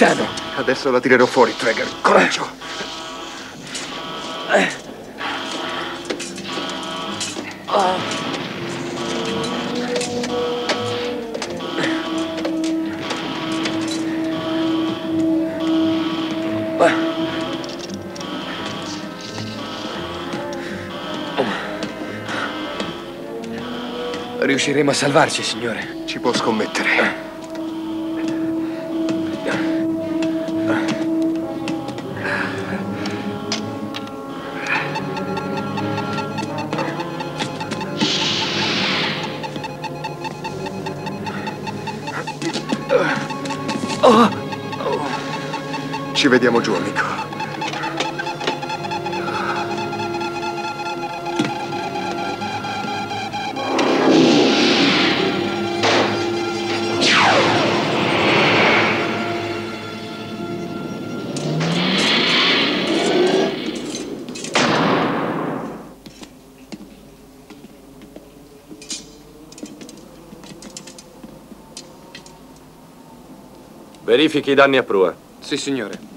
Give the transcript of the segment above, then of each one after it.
capitano! Adesso la tirerò fuori, Traeger. Coraggio! Riusciremo a salvarci, signore. Ci può scommettere. Vediamo giù, amico. Verifichi i danni a prua. Sì, signore.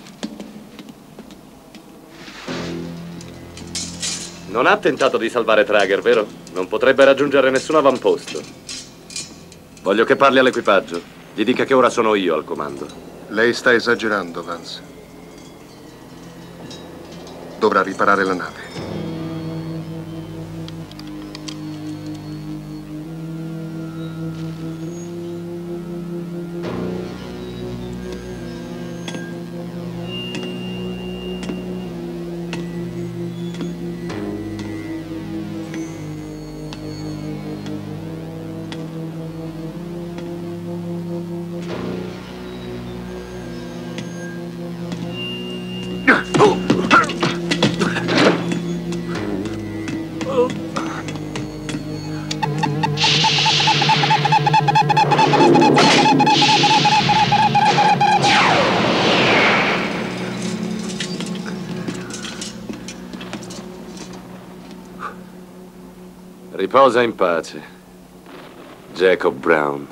Non ha tentato di salvare Trager, vero? Non potrebbe raggiungere nessun avamposto. Voglio che parli all'equipaggio. Gli dica che ora sono io al comando. Lei sta esagerando, Vance. Dovrà riparare la nave. Riposa in pace. Jacob Brown.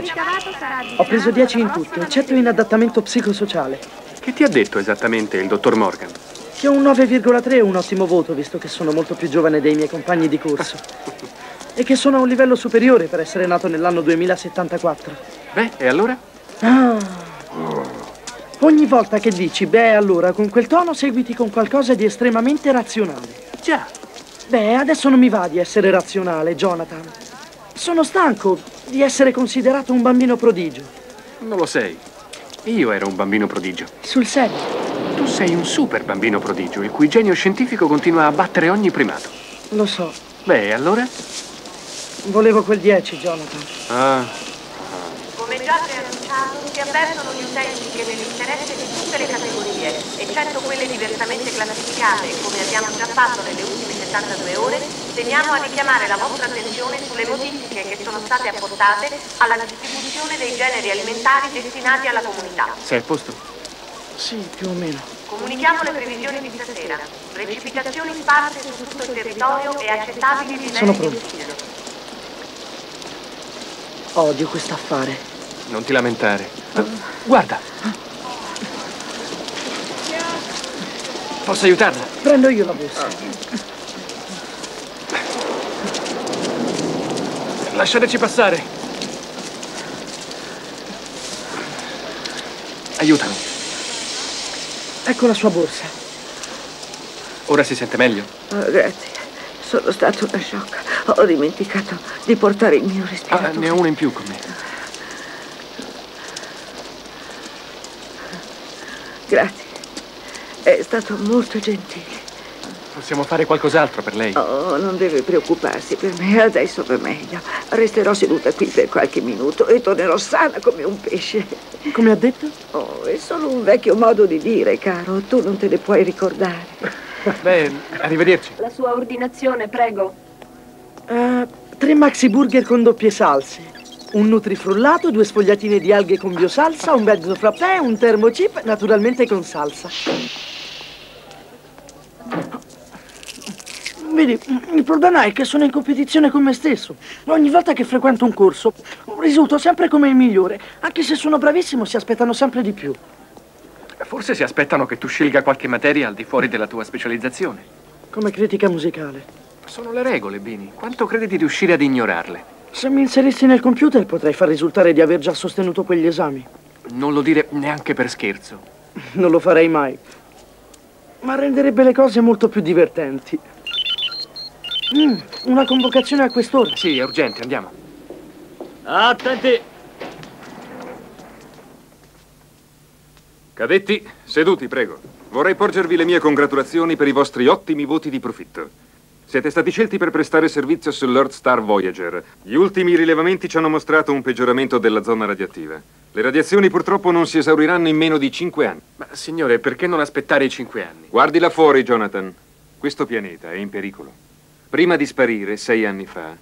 10. Il ricavato sarà di Ho preso 10 in tutto, eccetto in adattamento psicosociale. Che ti ha detto esattamente il dottor Morgan? Che un 9,3 è un ottimo voto, visto che sono molto più giovane dei miei compagni di corso. E che sono a un livello superiore per essere nato nell'anno 2074. Beh, e allora? Ah. Ogni volta che dici beh allora con quel tono seguiti con qualcosa di estremamente razionale. Già. Beh, adesso non mi va di essere razionale, Jonathan. Sono stanco di essere considerato un bambino prodigio. Non lo sei. Io ero un bambino prodigio. Sul serio? Tu sei un super bambino prodigio, il cui genio scientifico continua a battere ogni primato. Lo so. Beh, allora? Volevo quel 10, Jonathan. Ah, Come già preannunciato, si avvertono gli utenti che nell'interesse di tutte le categorie, eccetto quelle diversamente classificate, come abbiamo già fatto nelle ultime 72 ore, teniamo a richiamare la vostra attenzione sulle modifiche che sono state apportate alla distribuzione dei generi alimentari destinati alla comunità. sei a posto? Sì, più o meno. Comunichiamo le previsioni di stasera. Precipitazioni sparse su tutto il territorio e accettabili livelli Sono di pronto. ossigeno. Odio quest'affare. Non ti lamentare. Eh, Guarda. Posso aiutarla? Prendo io la borsa. Lasciateci passare. Aiutami. Ecco la sua borsa. Ora si sente meglio? Oh, grazie. Sono stato una sciocca. Ho dimenticato di portare il mio Ah, respiratore. ne ho uno in più con me. Grazie. È stato molto gentile. Possiamo fare qualcos'altro per lei? Oh, non deve preoccuparsi per me. Adesso va meglio. Resterò seduta qui per qualche minuto e tornerò sana come un pesce. Come ha detto? Oh, è solo un vecchio modo di dire, caro. Tu non te ne puoi ricordare. Beh, arrivederci. La sua ordinazione, prego. Eh, tre maxi burger con doppie salse. Un nutrifrullato, due sfogliatine di alghe con biosalsa, un mezzo frappè, un termochip, naturalmente con salsa. Vedi, il problema è che sono in competizione con me stesso. Ogni volta che frequento un corso, risulto sempre come il migliore. Anche se sono bravissimo, si aspettano sempre di più. Forse si aspettano che tu scelga qualche materia al di fuori della tua specializzazione. Come critica musicale. Sono le regole, Bini. Quanto credi di riuscire ad ignorarle? Se mi inserissi nel computer potrei far risultare di aver già sostenuto quegli esami. Non lo dire neanche per scherzo. Non lo farei mai. Ma renderebbe le cose molto più divertenti. Mm, una convocazione a quest'ora. Sì, è urgente, andiamo. Attenti! Cadetti, seduti, prego. Vorrei porgervi le mie congratulazioni per i vostri ottimi voti di profitto. Siete stati scelti per prestare servizio sull'Earth Star Voyager. Gli ultimi rilevamenti ci hanno mostrato un peggioramento della zona radioattiva. Le radiazioni purtroppo non si esauriranno in meno di cinque anni. Ma signore, perché non aspettare i cinque anni? Guardi là fuori, Jonathan. Questo pianeta è in pericolo. Prima di sparire, sei anni fa,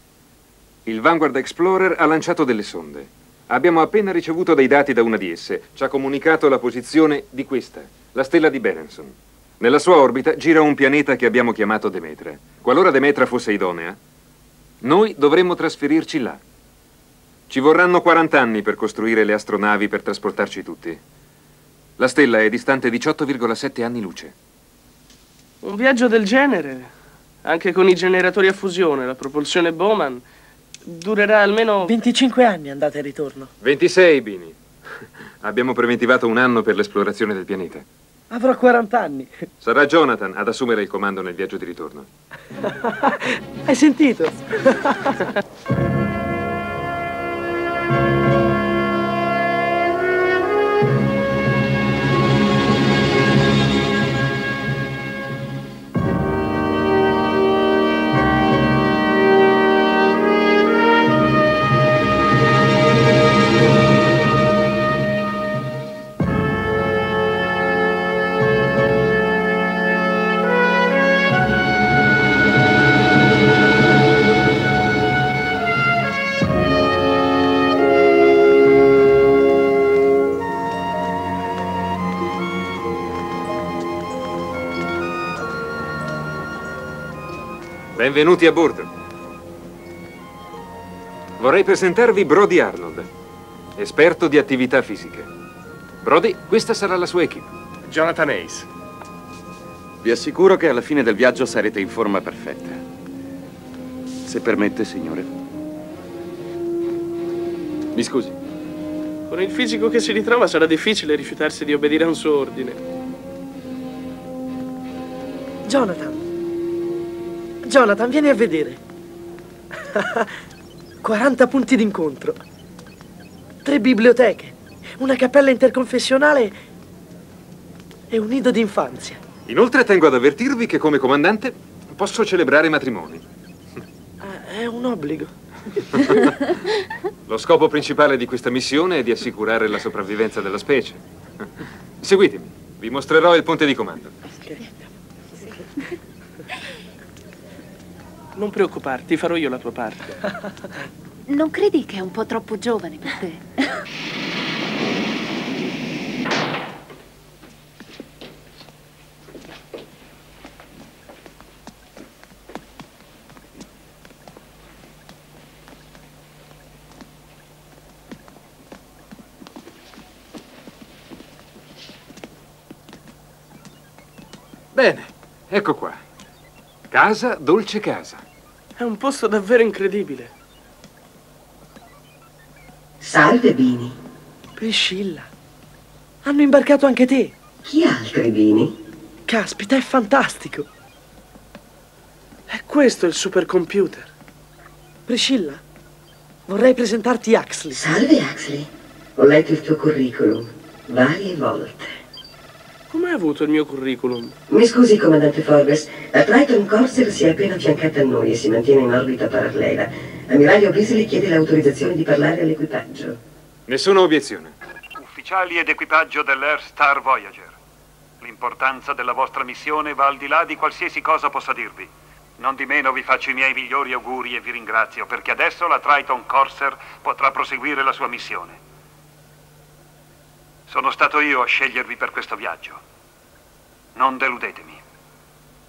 il Vanguard Explorer ha lanciato delle sonde. Abbiamo appena ricevuto dei dati da una di esse. Ci ha comunicato la posizione di questa, la stella di Berenson. Nella sua orbita gira un pianeta che abbiamo chiamato Demetra. Qualora Demetra fosse idonea, noi dovremmo trasferirci là. Ci vorranno 40 anni per costruire le astronavi per trasportarci tutti. La stella è distante 18,7 anni luce. Un viaggio del genere, anche con i generatori a fusione, la propulsione Bowman, durerà almeno... 25 anni andate e ritorno. 26, Bini. Abbiamo preventivato un anno per l'esplorazione del pianeta. Avrò 40 anni. Sarà Jonathan ad assumere il comando nel viaggio di ritorno. Hai sentito? Benvenuti a bordo. Vorrei presentarvi Brody Arnold, esperto di attività fisiche. Brody, questa sarà la sua equipe. Jonathan Ace. Vi assicuro che alla fine del viaggio sarete in forma perfetta. Se permette, signore. Mi scusi. Con il fisico che si ritrova sarà difficile rifiutarsi di obbedire a un suo ordine. Jonathan. Jonathan, vieni a vedere. 40 punti d'incontro. Tre biblioteche. una cappella interconfessionale e un nido d'infanzia. Inoltre tengo ad avvertirvi che come comandante posso celebrare matrimoni. Ah, è un obbligo. Lo scopo principale di questa missione è di assicurare la sopravvivenza della specie. Seguitemi, vi mostrerò il ponte di comando. Non preoccuparti, farò io la tua parte. Non credi che è un po' troppo giovane per te? Bene, ecco qua. Casa, dolce casa. È un posto davvero incredibile. Salve, Bini. Priscilla, hanno imbarcato anche te. Chi altri, Bini? Caspita, è fantastico. È questo il supercomputer. Priscilla, vorrei presentarti Axley. Salve, Axley. Ho letto il tuo curriculum varie volte. Avuto il mio curriculum? Mi scusi, comandante Forbes, la Triton Corsair si è appena affiancata a noi e si mantiene in orbita parallela. Ammiraglio Beasley chiede l'autorizzazione di parlare all'equipaggio. Nessuna obiezione. Ufficiali ed equipaggio dell'Air Star Voyager. L'importanza della vostra missione va al di là di qualsiasi cosa possa dirvi. Non di meno vi faccio i miei migliori auguri e vi ringrazio, perché adesso la Triton Corsair potrà proseguire la sua missione. Sono stato io a scegliervi per questo viaggio. Non deludetemi.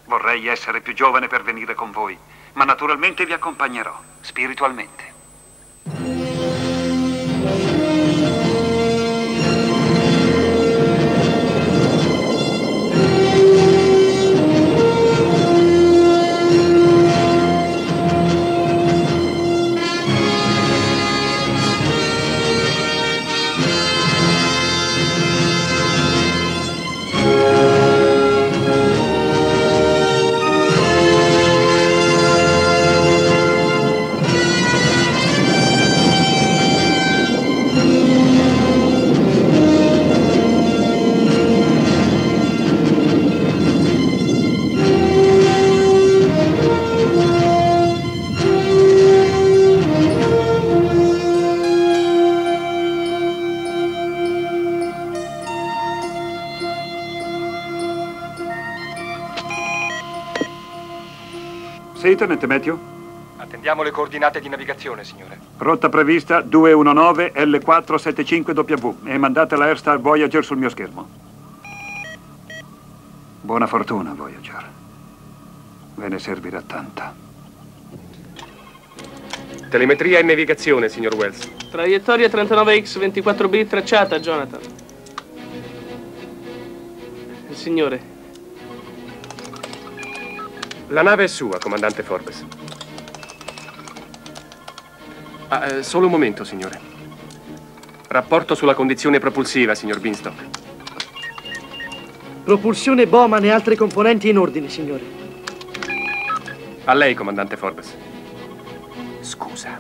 Vorrei essere più giovane per venire con voi, ma naturalmente vi accompagnerò, spiritualmente. Tenente Meteo. Attendiamo le coordinate di navigazione, signore. Rotta prevista 219 L475W e mandate la Airstar Voyager sul mio schermo. Buona fortuna, Voyager. Ve ne servirà tanta. Telemetria e navigazione, signor Wells. Traiettoria 39X24B tracciata, Jonathan. Il signore. La nave è sua, comandante Forbes. Ah, eh, solo un momento, signore. Rapporto sulla condizione propulsiva, signor Binstock. Propulsione Bowman e altre componenti in ordine, signore. A lei, comandante Forbes. Scusa.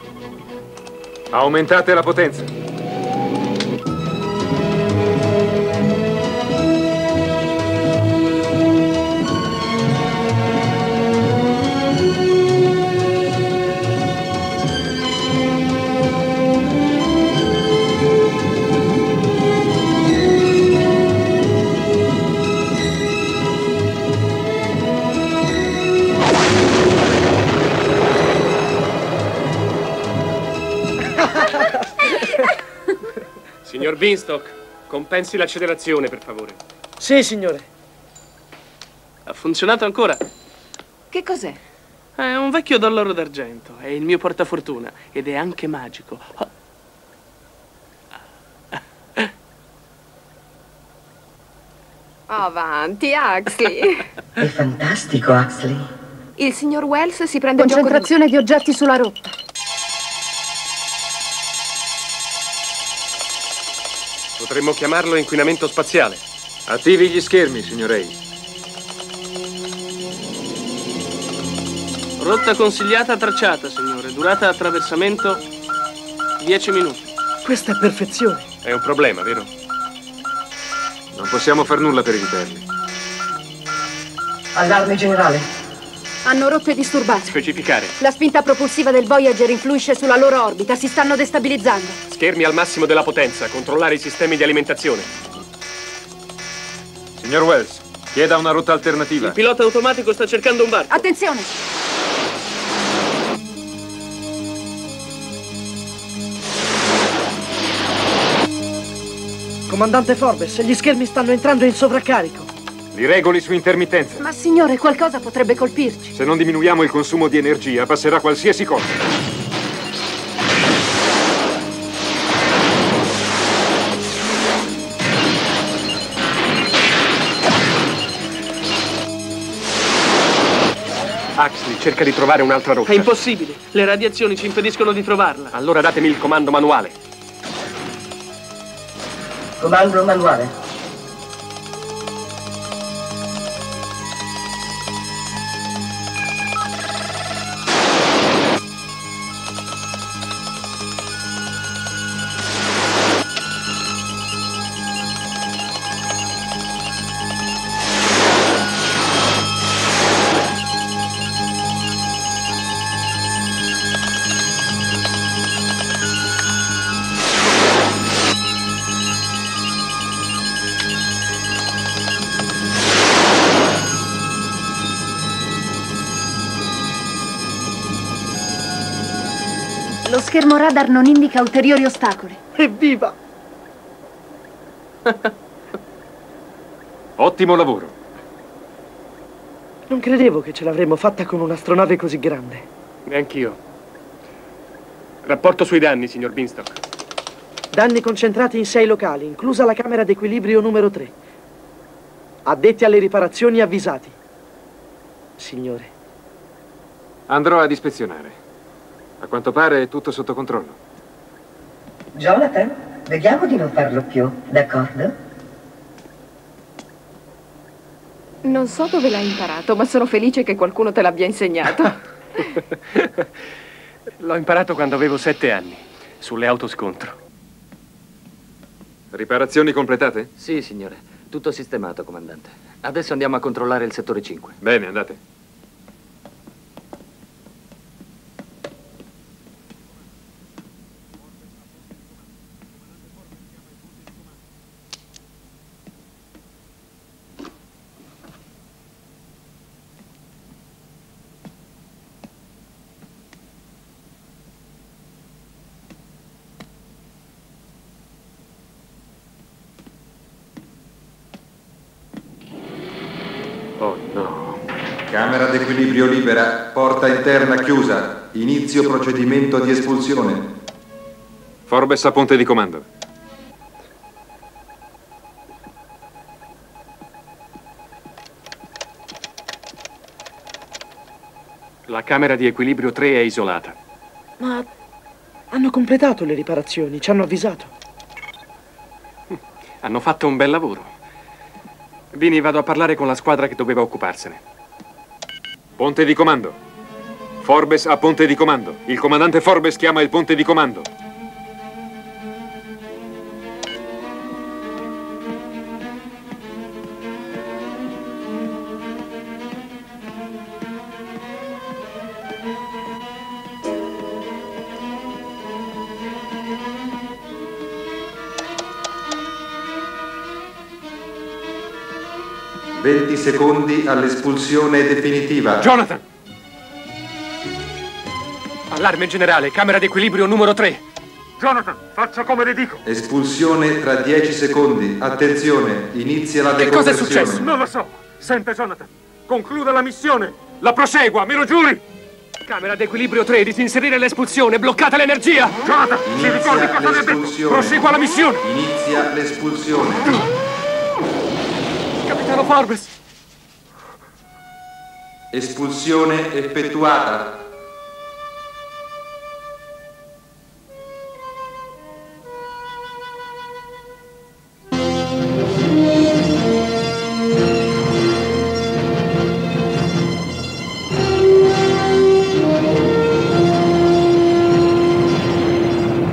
Aumentate la potenza. Signor Binstock, compensi l'accelerazione, per favore. Sì, signore. Ha funzionato ancora? Che cos'è? È un vecchio dollaro d'argento. È il mio portafortuna ed è anche magico. Oh, Avanti, Axley. È fantastico, Axley. Il signor Wells si prende gioco Concentrazione di oggetti sulla rotta. Potremmo chiamarlo inquinamento spaziale. Attivi gli schermi, signor Hayes. Rotta consigliata tracciata, signore. Durata attraversamento 10 minuti. Questa è perfezione. È un problema, vero? Non possiamo far nulla per evitarli. Allarme generale. Hanno rotte disturbanti. Specificare. La spinta propulsiva del Voyager influisce sulla loro orbita, si stanno destabilizzando. Schermi al massimo della potenza, controllare i sistemi di alimentazione. Signor Wells, chieda una rotta alternativa. Il pilota automatico sta cercando un barco. Attenzione! Comandante Forbes, gli schermi stanno entrando in sovraccarico. Li regoli su intermittenza. Ma signore, qualcosa potrebbe colpirci. Se non diminuiamo il consumo di energia, passerà qualsiasi cosa. Axley, cerca di trovare un'altra rotta. È impossibile. Le radiazioni ci impediscono di trovarla. Allora datemi il comando manuale. Comando manuale. Radar non indica ulteriori ostacoli. Evviva! Ottimo lavoro. Non credevo che ce l'avremmo fatta con un'astronave così grande. Neanch'io. Rapporto sui danni, signor Binstock. Danni concentrati in sei locali, inclusa la camera d'equilibrio numero 3. Addetti alle riparazioni avvisati. Signore. Andrò ad ispezionare. A quanto pare è tutto sotto controllo. Jonathan, vediamo di non farlo più, d'accordo? Non so dove l'hai imparato, ma sono felice che qualcuno te l'abbia insegnato. L'ho imparato quando avevo sette anni, sulle autoscontro. Riparazioni completate? Sì, signore. Tutto sistemato, comandante. Adesso andiamo a controllare il settore 5. Bene, andate. Oh no. Camera d'equilibrio libera, porta interna chiusa. Inizio procedimento di espulsione. Forbes a ponte di comando. La camera di equilibrio 3 è isolata. Ma hanno completato le riparazioni, ci hanno avvisato. Hanno fatto un bel lavoro. Vini, vado a parlare con la squadra che doveva occuparsene. Ponte di comando. Forbes a ponte di comando. Il comandante Forbes chiama il ponte di comando. Secondi all'espulsione definitiva. Jonathan! Allarme generale, camera d'equilibrio numero 3. Jonathan, faccia come le dico. Espulsione tra 10 secondi. Attenzione, inizia la Che cosa è deconversione. successo? Non lo so. Sente, Jonathan. Concluda la missione. La prosegua, me lo giuri. Camera d'equilibrio 3, disinserire l'espulsione, bloccata l'energia! Jonathan, si ricordi Inizia cosa le detto. l'espulsione. Prosegua la missione. Inizia l'espulsione. Capitano Forbes! Espulsione effettuata.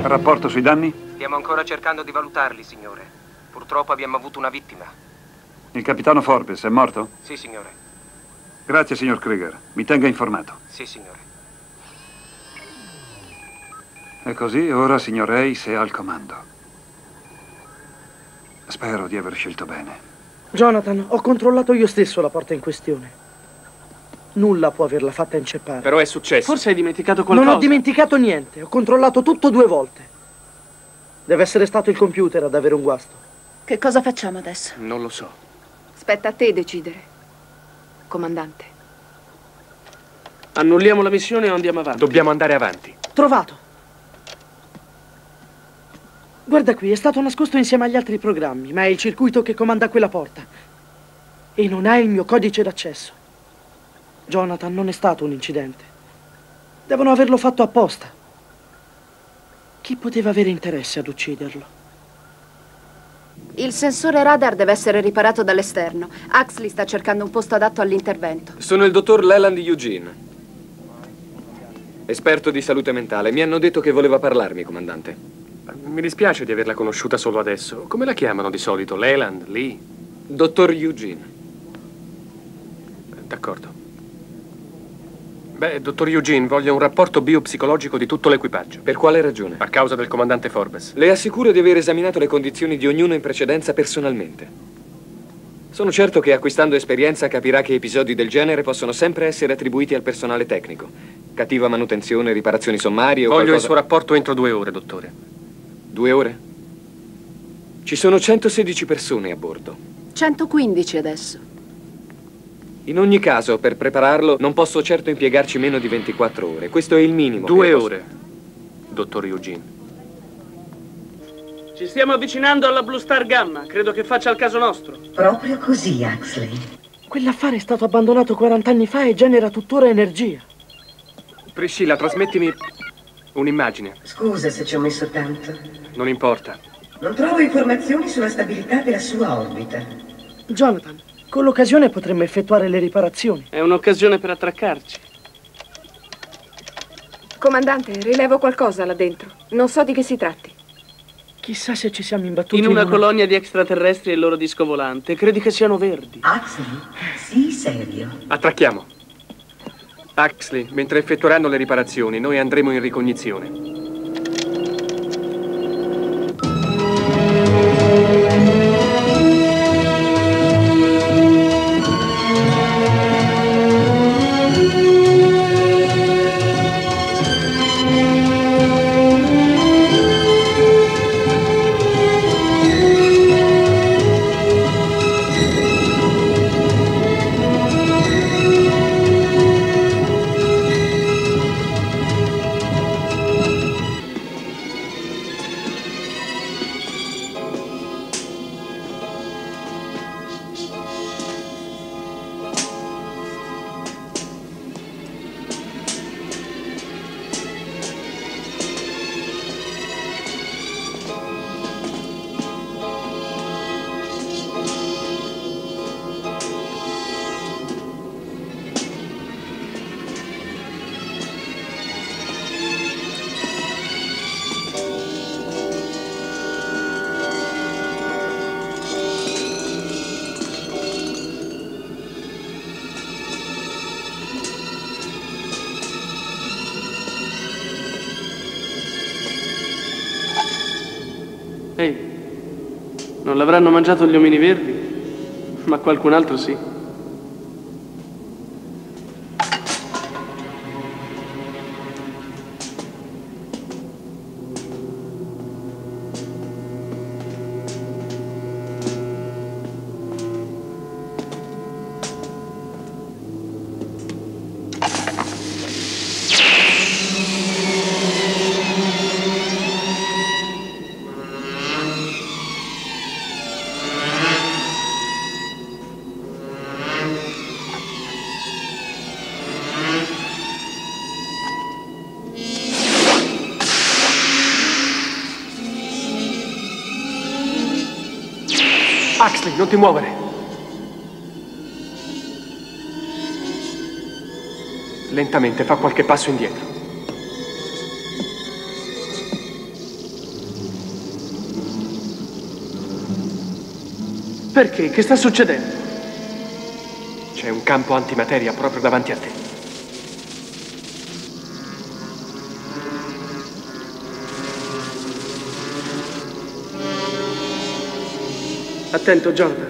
Rapporto sui danni? Stiamo ancora cercando di valutarli, signore. Purtroppo abbiamo avuto una vittima. Il capitano Forbes è morto? Sì, signore. Grazie, signor Krieger. Mi tenga informato. Sì, signore. E così ora signor Ace è al comando. Spero di aver scelto bene. Jonathan, ho controllato io stesso la porta in questione. Nulla può averla fatta inceppare. Però è successo. Forse hai dimenticato qualcosa. Non ho dimenticato niente, ho controllato tutto due volte. Deve essere stato il computer ad avere un guasto. Che cosa facciamo adesso? Non lo so. Spetta a te decidere. Comandante. Annulliamo la missione o andiamo avanti? Dobbiamo andare avanti. Trovato. Guarda qui, è stato nascosto insieme agli altri programmi, ma è il circuito che comanda quella porta. E non ha il mio codice d'accesso. Jonathan, non è stato un incidente. Devono averlo fatto apposta. Chi poteva avere interesse ad ucciderlo? Il sensore radar deve essere riparato dall'esterno. Axley sta cercando un posto adatto all'intervento. Sono il dottor Leland Eugene. Esperto di salute mentale. Mi hanno detto che voleva parlarmi, comandante. Mi dispiace di averla conosciuta solo adesso. Come la chiamano di solito? Leland? Lee? Dottor Eugene. D'accordo. Beh, dottor Eugene, voglio un rapporto biopsicologico di tutto l'equipaggio. Per quale ragione? A causa del comandante Forbes. Le assicuro di aver esaminato le condizioni di ognuno in precedenza personalmente. Sono certo che acquistando esperienza capirà che episodi del genere possono sempre essere attribuiti al personale tecnico. Cattiva manutenzione, riparazioni sommarie o Voglio qualcosa... il suo rapporto entro due ore, dottore. Due ore? Ci sono 116 persone a bordo. 115 adesso. In ogni caso, per prepararlo, non posso certo impiegarci meno di 24 ore. Questo è il minimo. Due posso- ore, dottor Eugene. Ci stiamo avvicinando alla Blue Star Gamma. Credo che faccia il caso nostro. Proprio così, Axley. Quell'affare è stato abbandonato 40 anni fa e genera tuttora energia. Priscilla, trasmettimi un'immagine. Scusa se ci ho messo tanto. Non importa. Non trovo informazioni sulla stabilità della sua orbita. Jonathan, con l'occasione potremmo effettuare le riparazioni. È un'occasione per attraccarci. Comandante, rilevo qualcosa là dentro. Non so di che si tratti. Chissà se ci siamo imbattuti In una colonia di extraterrestri e il loro disco volante. Credi che siano verdi? Axley? Sì, serio. Attracchiamo. Axley, mentre effettueranno le riparazioni, noi andremo in ricognizione. Mangiato gli omini verdi? Ma qualcun altro sì. non ti muovere. Lentamente fa qualche passo indietro. Perché? Che sta succedendo? C'è un campo antimateria proprio davanti a te. Attento, Jonathan.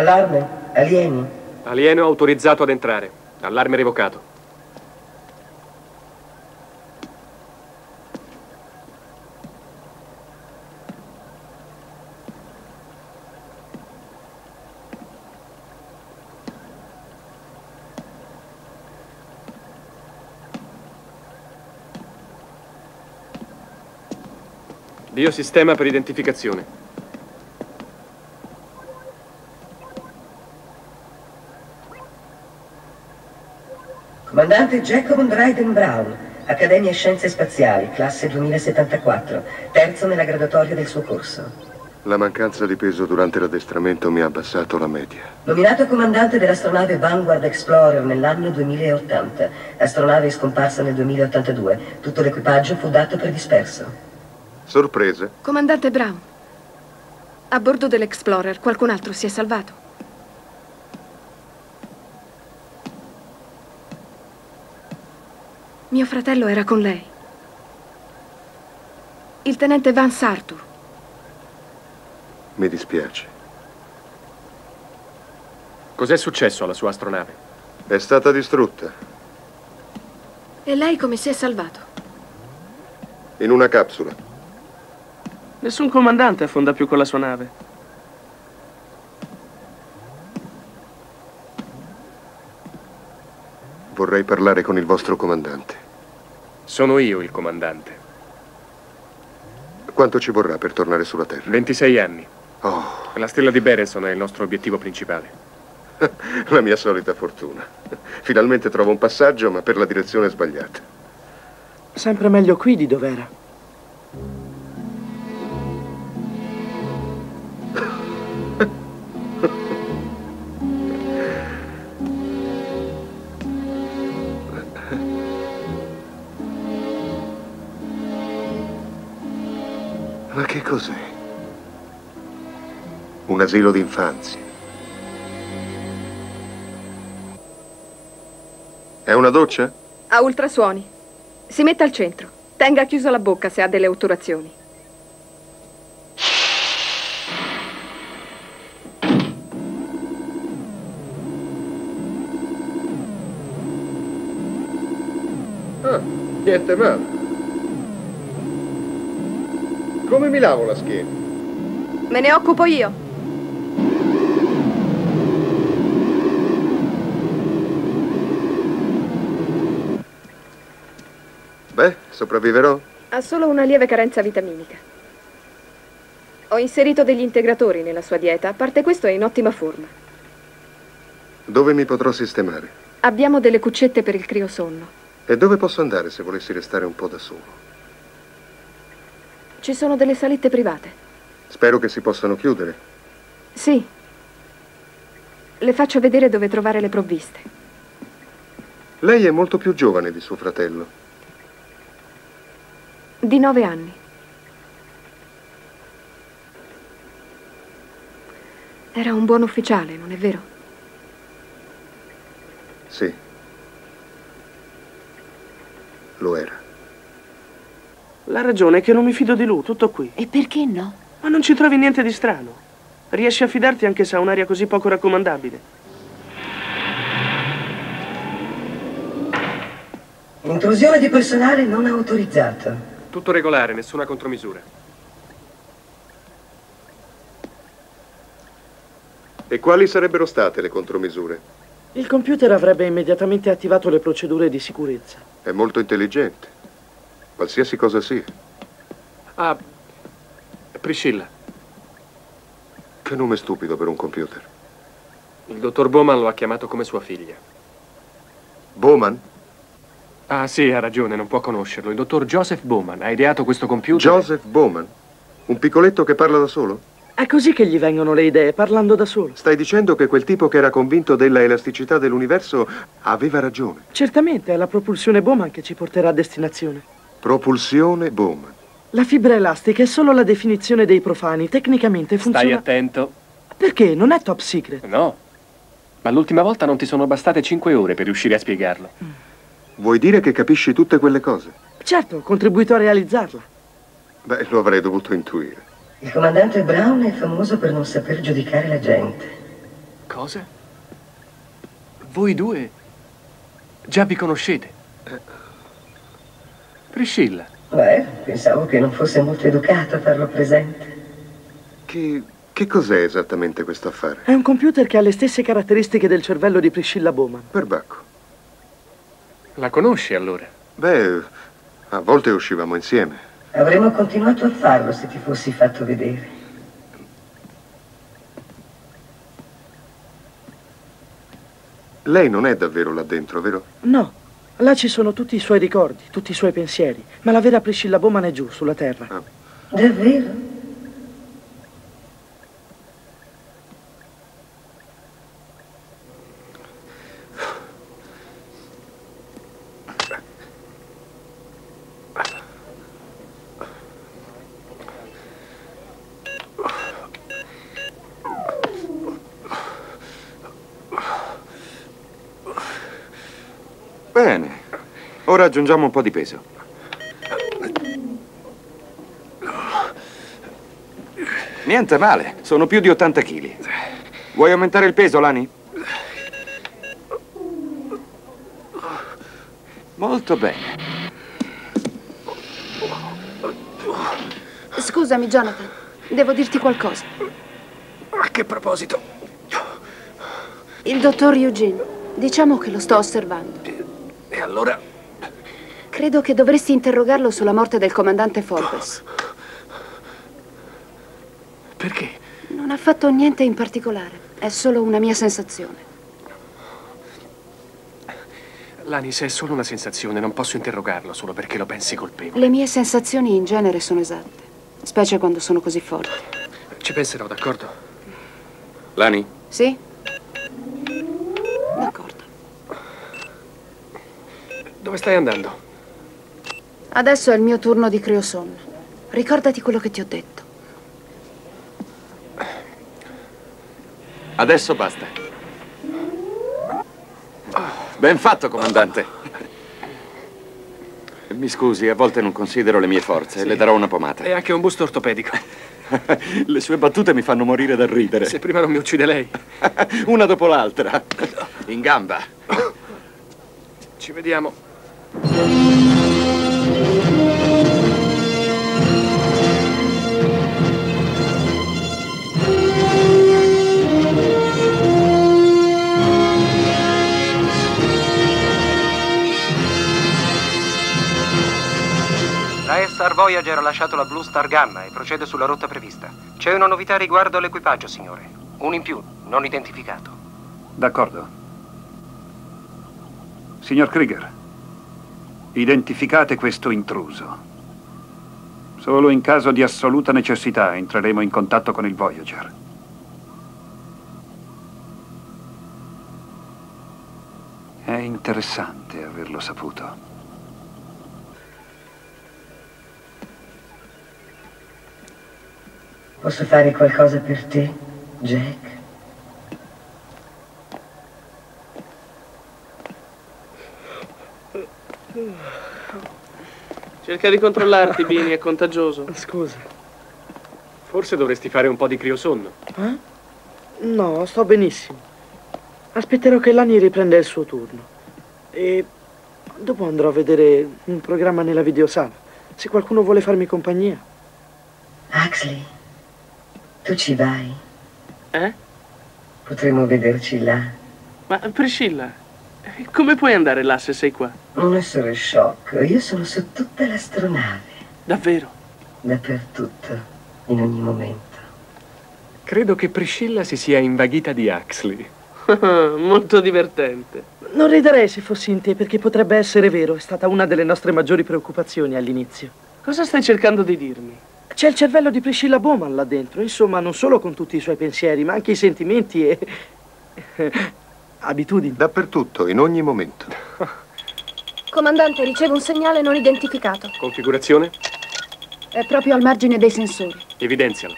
Allarme, alieni. Alieno autorizzato ad entrare. Allarme revocato. Biosistema per identificazione. Comandante Jacob Dryden Brown, Accademia Scienze Spaziali, classe 2074, terzo nella graduatoria del suo corso. La mancanza di peso durante l'addestramento mi ha abbassato la media. Nominato comandante dell'astronave Vanguard Explorer nell'anno 2080. L'astronave è scomparsa nel 2082. Tutto l'equipaggio fu dato per disperso. Sorprese? Comandante Brown, a bordo dell'Explorer qualcun altro si è salvato? Mio fratello era con lei. Il tenente Vance Arthur. Mi dispiace. Cos'è successo alla sua astronave? È stata distrutta E lei come si è salvato? in una capsula. Nessun comandante affonda più con la sua nave. Vorrei parlare con il vostro comandante. Sono io il comandante. Quanto ci vorrà per tornare sulla Terra? 26 anni. Oh, La stella di Berenson è il nostro obiettivo principale. la mia solita fortuna. Finalmente trovo un passaggio, ma per la direzione sbagliata. Sempre meglio qui di dov'era. Che cos'è? Un asilo d'infanzia. È una doccia? Ha ultrasuoni. Si metta al centro. Tenga chiusa la bocca se ha delle otturazioni. Ah, niente male. Come mi lavo la schiena? Me ne occupo io. Beh, sopravviverò? Ha solo una lieve carenza vitaminica. Ho inserito degli integratori nella sua dieta, a parte questo è in ottima forma. Dove mi potrò sistemare? Abbiamo delle cuccette per il criosonno. E dove posso andare se volessi restare un po' da solo? Ci sono delle salette private. Spero che si possano chiudere. Sì. Le faccio vedere dove trovare le provviste. Lei è molto più giovane di suo fratello. Di nove anni. Era un buon ufficiale, non è vero? Sì. Lo era. La ragione è che non mi fido di lui, tutto qui. E perché no? Ma non ci trovi niente di strano. Riesci a fidarti anche se ha un'aria così poco raccomandabile. Intrusione di personale non autorizzato. Tutto regolare, nessuna contromisura. E quali sarebbero state le contromisure? Il computer avrebbe immediatamente attivato le procedure di sicurezza. È molto intelligente. Qualsiasi cosa sia. Ah, Priscilla. Che nome stupido per un computer. Il dottor Bowman lo ha chiamato come sua figlia. Bowman? Ah, sì, ha ragione, non può conoscerlo. Il dottor Joseph Bowman ha ideato questo computer. Joseph Bowman? Un piccoletto che parla da solo? È così che gli vengono le idee, parlando da solo. Stai dicendo che quel tipo che era convinto della elasticità dell'universo aveva ragione. Certamente è la propulsione Bowman che ci porterà a destinazione. Propulsione Bowman. La fibra elastica è solo la definizione dei profani. Tecnicamente funziona... Stai attento. Perché? Non è top secret. No. Ma l'ultima volta non ti sono bastate cinque ore per riuscire a spiegarlo. Vuoi dire che capisci tutte quelle cose? Certo, ho contribuito a realizzarla. Beh, lo avrei dovuto intuire. Il comandante Brown è famoso per non saper giudicare la gente. Cosa? Voi due già vi conoscete? Priscilla. Beh, pensavo che non fosse molto educato a farlo presente. Che, che cos'è esattamente questo affare? È un computer che ha le stesse caratteristiche del cervello di Priscilla Bowman. Perbacco. La conosci allora? Beh, a volte uscivamo insieme. Avremmo continuato a farlo se ti fossi fatto vedere. Lei non è davvero là dentro, vero? No, là ci sono tutti i suoi ricordi, tutti i suoi pensieri. Ma la vera Priscilla Bowman è giù, sulla Terra. Davvero? Bene. Ora aggiungiamo un po' di peso. Niente male, sono più di 80 kg. Vuoi aumentare il peso, Lani? Molto bene. Scusami, Jonathan. Devo dirti qualcosa. A che proposito? Il dottor Eugene. Diciamo che lo sto osservando. E allora? Credo che dovresti interrogarlo sulla morte del comandante Forbes. Perché? Non ha fatto niente in particolare. È solo una mia sensazione. Lani, se è solo una sensazione, non posso interrogarlo solo perché lo pensi colpevole. Le mie sensazioni in genere sono esatte, specie quando sono così forti. Ci penserò, d'accordo? Lani? Sì? Dove stai andando? Adesso è il mio turno di criosonno. Ricordati quello che ti ho detto. Adesso basta. Ben fatto, comandante. Mi scusi, a volte non considero le mie forze. Sì. Le darò una pomata. E anche un busto ortopedico. Le sue battute mi fanno morire dal ridere. Se prima non mi uccide lei. Una dopo l'altra. In gamba. Ci vediamo. La Star Voyager ha lasciato la Blue Star Gamma e procede sulla rotta prevista. C'è una novità riguardo all'equipaggio, signore. Un in più, non identificato. D'accordo. Signor Krieger, identificate questo intruso. Solo in caso di assoluta necessità entreremo in contatto con il Voyager. È interessante averlo saputo. Posso fare qualcosa per te, Jack? Cerca di controllarti, Bini, è contagioso. Scusa. Forse dovresti fare un po' di criosonno. Eh? No, sto benissimo. Aspetterò che Lani riprenda il suo turno. E dopo andrò a vedere un programma nella videosala. Se qualcuno vuole farmi compagnia. Axley, tu ci vai? Eh? Potremmo vederci là. Ma Priscilla, come puoi andare là se sei qua? Non essere sciocco, io sono su tutta l'astronave. Davvero? Dappertutto, in ogni momento. Credo che Priscilla si sia invaghita di Huxley. Molto divertente. Non riderei se fossi in te perché potrebbe essere vero. È stata una delle nostre maggiori preoccupazioni all'inizio. Cosa stai cercando di dirmi? C'è il cervello di Priscilla Bowman là dentro. Insomma, non solo con tutti i suoi pensieri, ma anche i sentimenti e... abitudini. Dappertutto, in ogni momento. Comandante, riceve un segnale non identificato. Configurazione? È proprio al margine dei sensori. Evidenzialo.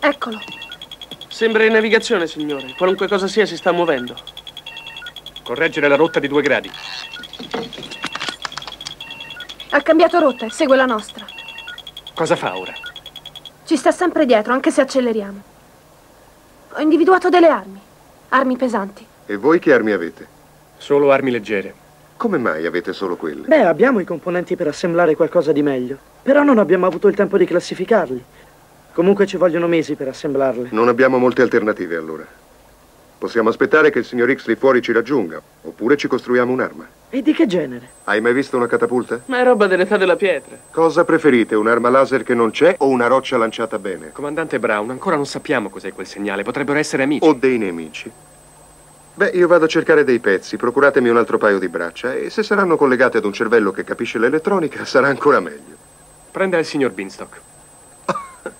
Eccolo. Sembra in navigazione, signore. Qualunque cosa sia si sta muovendo. Correggere la rotta di due gradi. Ha cambiato rotta e segue la nostra. Cosa fa ora? Ci sta sempre dietro, anche se acceleriamo. Ho individuato delle armi. Armi pesanti. E voi che armi avete? Solo armi leggere. Come mai avete solo quelle? Beh, abbiamo i componenti per assemblare qualcosa di meglio. Però non abbiamo avuto il tempo di classificarli. Comunque ci vogliono mesi per assemblarle. Non abbiamo molte alternative allora. Possiamo aspettare che il signor X lì fuori ci raggiunga, oppure ci costruiamo un'arma. E di che genere? Hai mai visto una catapulta? Ma è roba dell'età della pietra. Cosa preferite, un'arma laser che non c'è o una roccia lanciata bene? Comandante Brown, ancora non sappiamo cos'è quel segnale. Potrebbero essere amici. O dei nemici? Beh, io vado a cercare dei pezzi, procuratemi un altro paio di braccia e se saranno collegate ad un cervello che capisce l'elettronica sarà ancora meglio. Prenda il signor Binstock.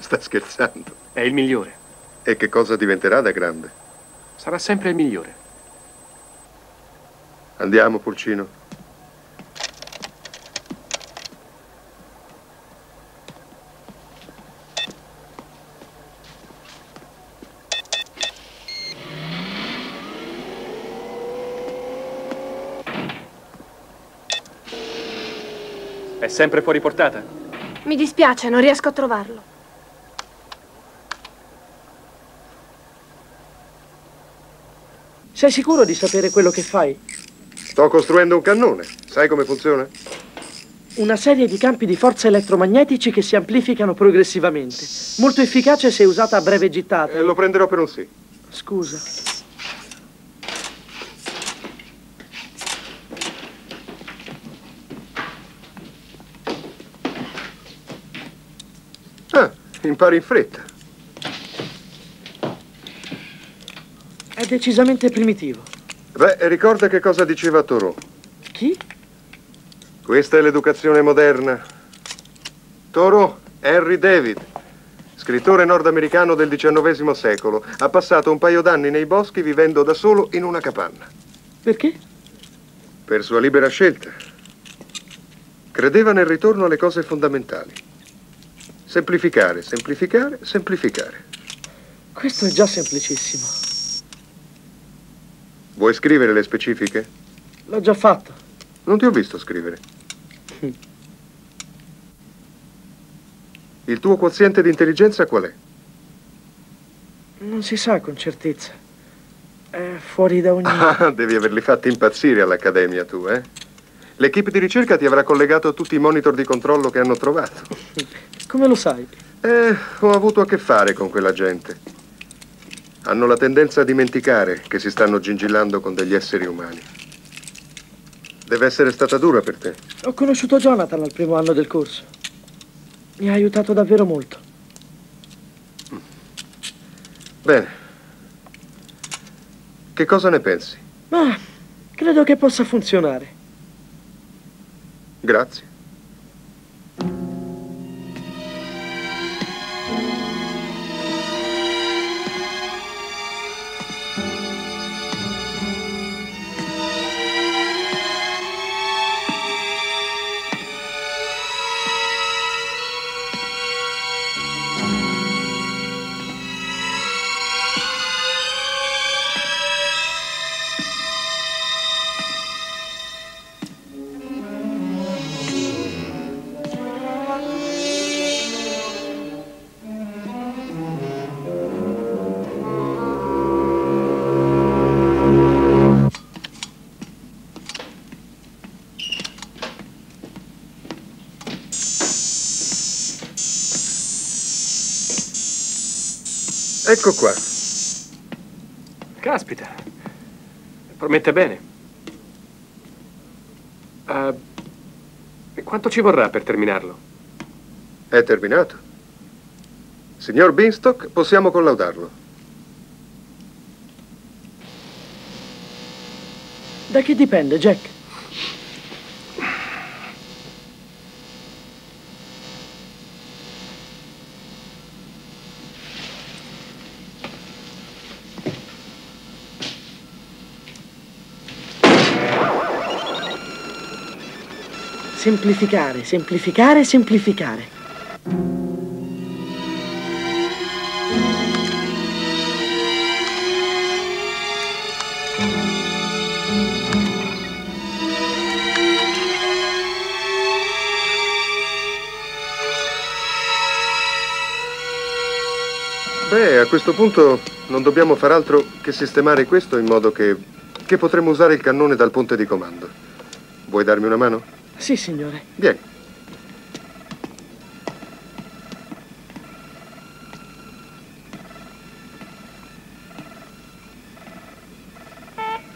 Sta scherzando. È il migliore. E che cosa diventerà da grande? Sarà sempre il migliore. Andiamo, Pulcino. È sempre fuori portata? Mi dispiace, non riesco a trovarlo. Sei sicuro di sapere quello che fai? Sto costruendo un cannone. Sai come funziona? Una serie di campi di forza elettromagnetici che si amplificano progressivamente. Molto efficace se usata a breve gittata. E lo prenderò per un sì. Scusa. Ah, impari in fretta. È decisamente primitivo. Beh, ricorda che cosa diceva Thoreau. Chi? Questa è l'educazione moderna. Thoreau, Henry David, scrittore nordamericano del XIX secolo, ha passato un paio d'anni nei boschi vivendo da solo in una capanna. Perché? Per sua libera scelta. Credeva nel ritorno alle cose fondamentali. Semplificare, semplificare, semplificare. Questo è già semplicissimo. Vuoi scrivere le specifiche? L'ho già fatto. Non ti ho visto scrivere. Il tuo quoziente di intelligenza qual è? Non si sa con certezza. È fuori da ogni... Ah, devi averli fatti impazzire all'Accademia tu, eh? L'equipe di ricerca ti avrà collegato a tutti i monitor di controllo che hanno trovato. Come lo sai? Eh, ho avuto a che fare con quella gente. Hanno la tendenza a dimenticare che si stanno gingillando con degli esseri umani. Deve essere stata dura per te. Ho conosciuto Jonathan al primo anno del corso. Mi ha aiutato davvero molto. Bene. Che cosa ne pensi? Ma credo che possa funzionare. Grazie. Ecco qua. Caspita. Promette bene. Uh, e quanto ci vorrà per terminarlo? È terminato. Signor Beanstalk, possiamo collaudarlo. Da che dipende, Jack? Semplificare, semplificare, semplificare. Beh, a questo punto non dobbiamo far altro che sistemare questo in modo che, che potremo usare il cannone dal ponte di comando. Vuoi darmi una mano? Sì, signore. Vieni.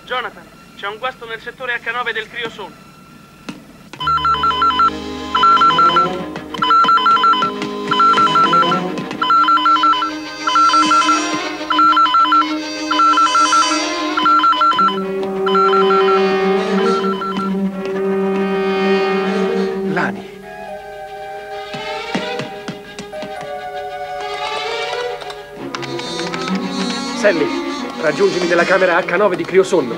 Jonathan, c'è un guasto nel settore H9 del Crioson. Raggiungimi nella camera H9 di Criosonno.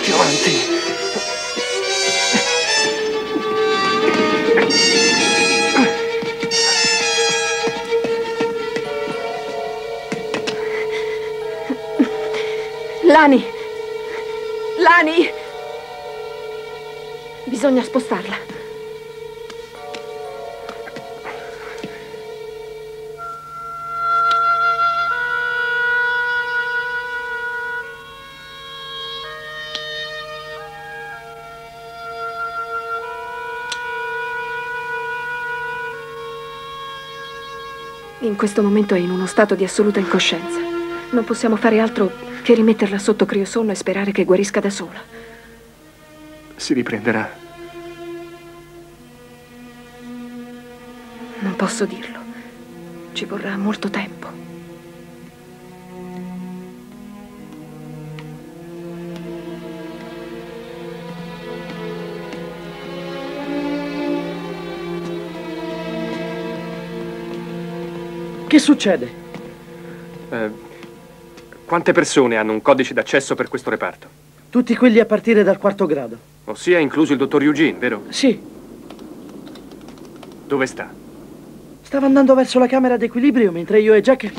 Più avanti. Lani! Lani! Bisogna spostarla. Questo momento è in uno stato di assoluta incoscienza. Non possiamo fare altro che rimetterla sotto criosonno e sperare che guarisca da sola. Si riprenderà. Non posso dirlo. Ci vorrà molto tempo. Che succede? Eh, quante persone hanno un codice d'accesso per questo reparto? Tutti quelli a partire dal quarto grado. Ossia incluso il dottor Eugene, vero? Sì, Dove sta? stava andando verso la camera d'equilibrio mentre io e Jack...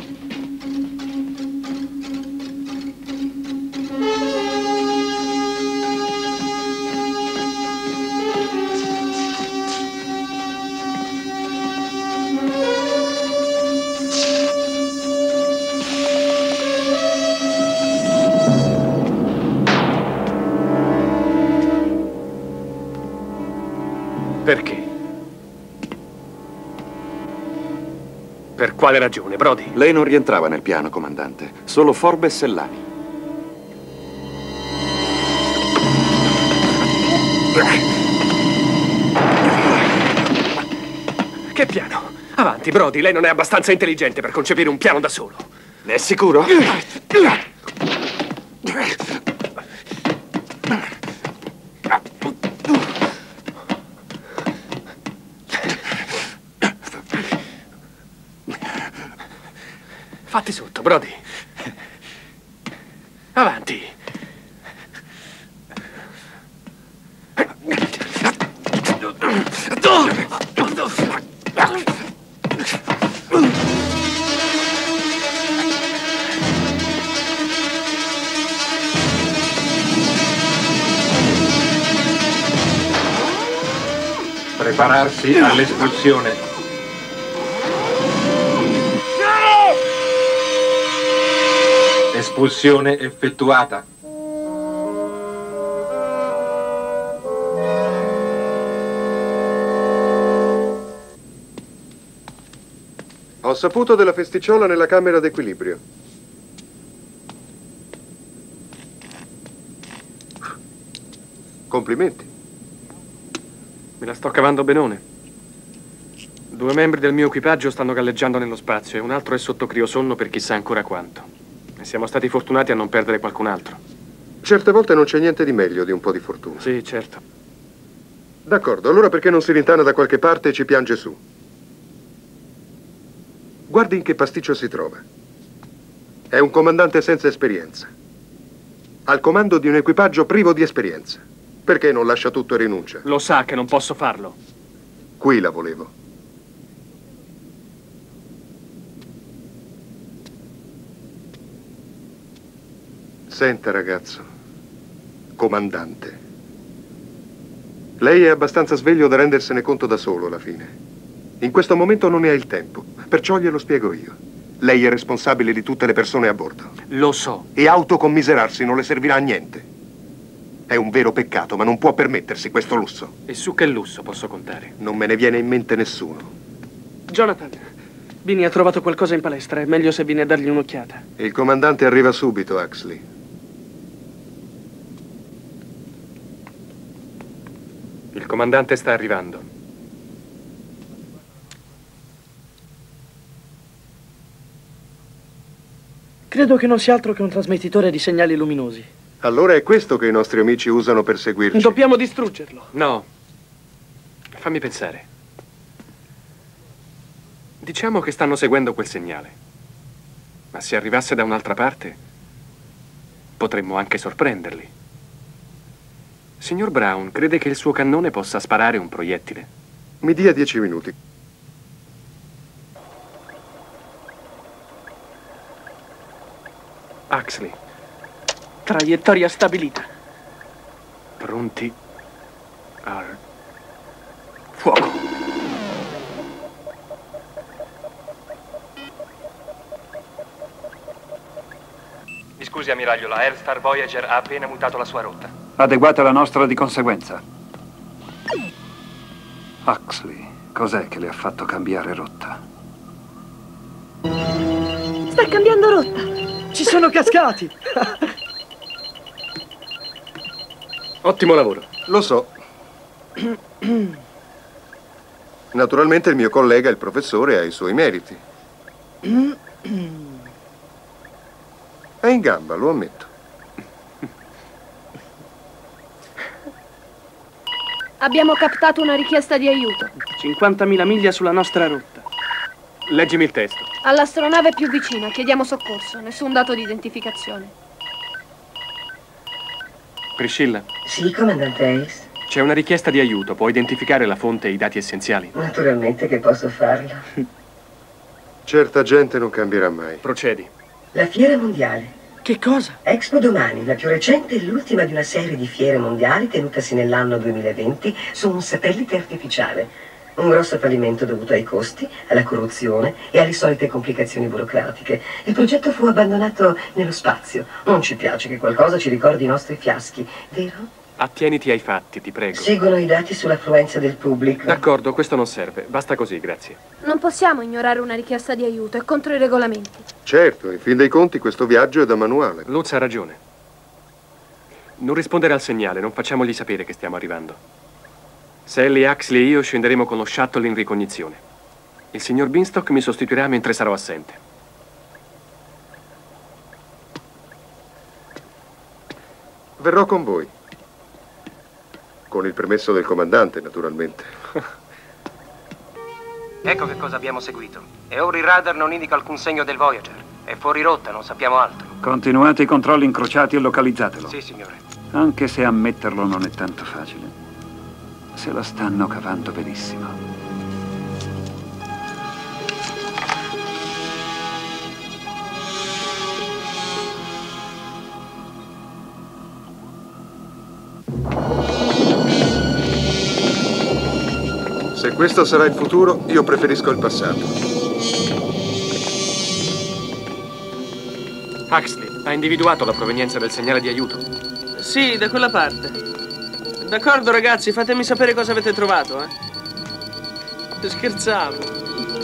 quale ragione, Brody? Lei non rientrava nel piano, comandante. Solo Forbes e Lani. Che piano? Avanti, Brody, lei non è abbastanza intelligente per concepire un piano da solo. Ne è sicuro? Fatti sotto, Brody. Avanti. Prepararsi all'espulsione. Espulsione effettuata. Ho saputo della festicciola nella camera d'equilibrio. Complimenti. Me la sto cavando benone. Due membri del mio equipaggio stanno galleggiando nello spazio e un altro è sotto criosonno per chissà ancora quanto. E siamo stati fortunati a non perdere qualcun altro. Certe volte non c'è niente di meglio di un po' di fortuna. Sì, certo. D'accordo, allora perché non si rintana da qualche parte e ci piange su? Guardi in che pasticcio si trova. È un comandante senza esperienza. Al comando di un equipaggio privo di esperienza. Perché non lascia tutto e rinuncia? Lo sa che non posso farlo. Qui la volevo. Senta, ragazzo. Comandante. Lei è abbastanza sveglio da rendersene conto da solo alla fine. In questo momento non ne ha il tempo, perciò glielo spiego io. Lei è responsabile di tutte le persone a bordo. Lo so. E autocommiserarsi non le servirà a niente. È un vero peccato, ma non può permettersi questo lusso. E su che lusso posso contare? Non me ne viene in mente nessuno. Jonathan, Bini ha trovato qualcosa in palestra. È meglio se vieni a dargli un'occhiata. Il comandante arriva subito, Axley. Comandante sta arrivando. Credo che non sia altro che un trasmettitore di segnali luminosi. Allora è questo che i nostri amici usano per seguirci. Dobbiamo distruggerlo. No. Fammi pensare. Diciamo che stanno seguendo quel segnale. Ma se arrivasse da un'altra parte, potremmo anche sorprenderli. Signor Brown, crede che il suo cannone possa sparare un proiettile? Mi dia dieci minuti. Axley, Traiettoria stabilita. pronti al fuoco. Mi scusi, ammiraglio, la Airstar Voyager ha appena mutato la sua rotta. Adeguata la nostra di conseguenza. Huxley, cos'è che le ha fatto cambiare rotta? Sta cambiando rotta. Ci sono cascati. Ottimo lavoro. Lo so. Naturalmente il mio collega, il professore, ha i suoi meriti. È in gamba, lo ammetto. Abbiamo captato una richiesta di aiuto. 50.000 miglia sulla nostra rotta. Leggimi il testo. All'astronave più vicina, chiediamo soccorso. Nessun dato di identificazione. Priscilla, Sì, comandante Ace. c'è una richiesta di aiuto. Può identificare la fonte e i dati essenziali? Naturalmente che posso farlo. Certa gente non cambierà mai. Procedi. La fiera mondiale. Che cosa? Expo Domani, la più recente e l'ultima di una serie di fiere mondiali tenutasi nell'anno 2020 su un satellite artificiale. Un grosso fallimento dovuto ai costi, alla corruzione e alle solite complicazioni burocratiche. Il progetto fu abbandonato nello spazio. Non ci piace che qualcosa ci ricordi i nostri fiaschi, vero? Attieniti ai fatti, ti prego. Seguono i dati sull'affluenza del pubblico. D'accordo, questo non serve. Basta così, grazie. Non possiamo ignorare una richiesta di aiuto, è contro i regolamenti. Certo, in fin dei conti questo viaggio è da manuale. Lutz ha ragione. Non rispondere al segnale, non facciamogli sapere che stiamo arrivando. Sally, Axley e io scenderemo con lo shuttle in ricognizione. Il signor Binstock mi sostituirà mentre sarò assente. Verrò con voi. Con il permesso del comandante, naturalmente. Ecco che cosa abbiamo seguito. E ora il radar non indica alcun segno del Voyager. È fuori rotta, non sappiamo altro. Continuate i controlli incrociati e localizzatelo. Sì, signore. Anche se ammetterlo non è tanto facile. Se la stanno cavando benissimo. Se questo sarà il futuro, io preferisco il passato. Huxley, ha individuato la provenienza del segnale di aiuto? Sì, da quella parte. D'accordo, ragazzi, fatemi sapere cosa avete trovato, eh. Scherzavo.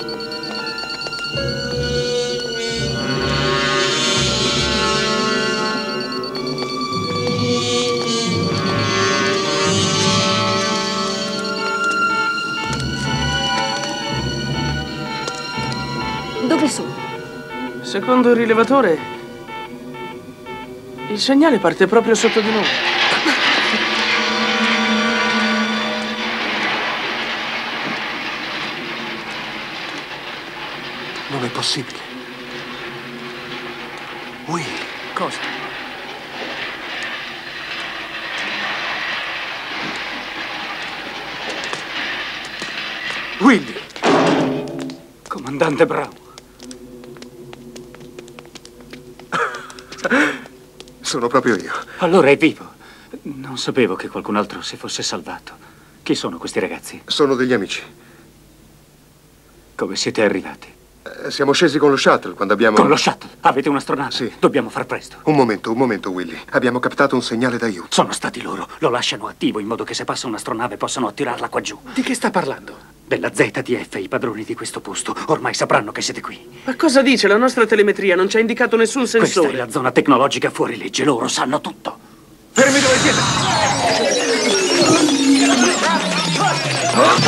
Secondo il rilevatore, il segnale parte proprio sotto di noi. Non è possibile. Will. Cosa? Willy. Comandante Brown. Sono proprio io. Allora è vivo. Non sapevo che qualcun altro si fosse salvato. Chi sono questi ragazzi? Sono degli amici. Come siete arrivati? Eh, Siamo scesi con lo shuttle quando abbiamo... Con lo shuttle? Avete un'astronave? Sì. Dobbiamo far presto. Un momento, un momento, Willy. Abbiamo captato un segnale d'aiuto. Sono stati loro. Lo lasciano attivo in modo che se passa un'astronave possano attirarla qua giù. Di che sta parlando? Della ZDF, i padroni di questo posto. Ormai sapranno che siete qui. Ma cosa dice? La nostra telemetria non ci ha indicato nessun Questa sensore. è la zona tecnologica fuori legge. Loro sanno tutto. Fermi dove siete! Chi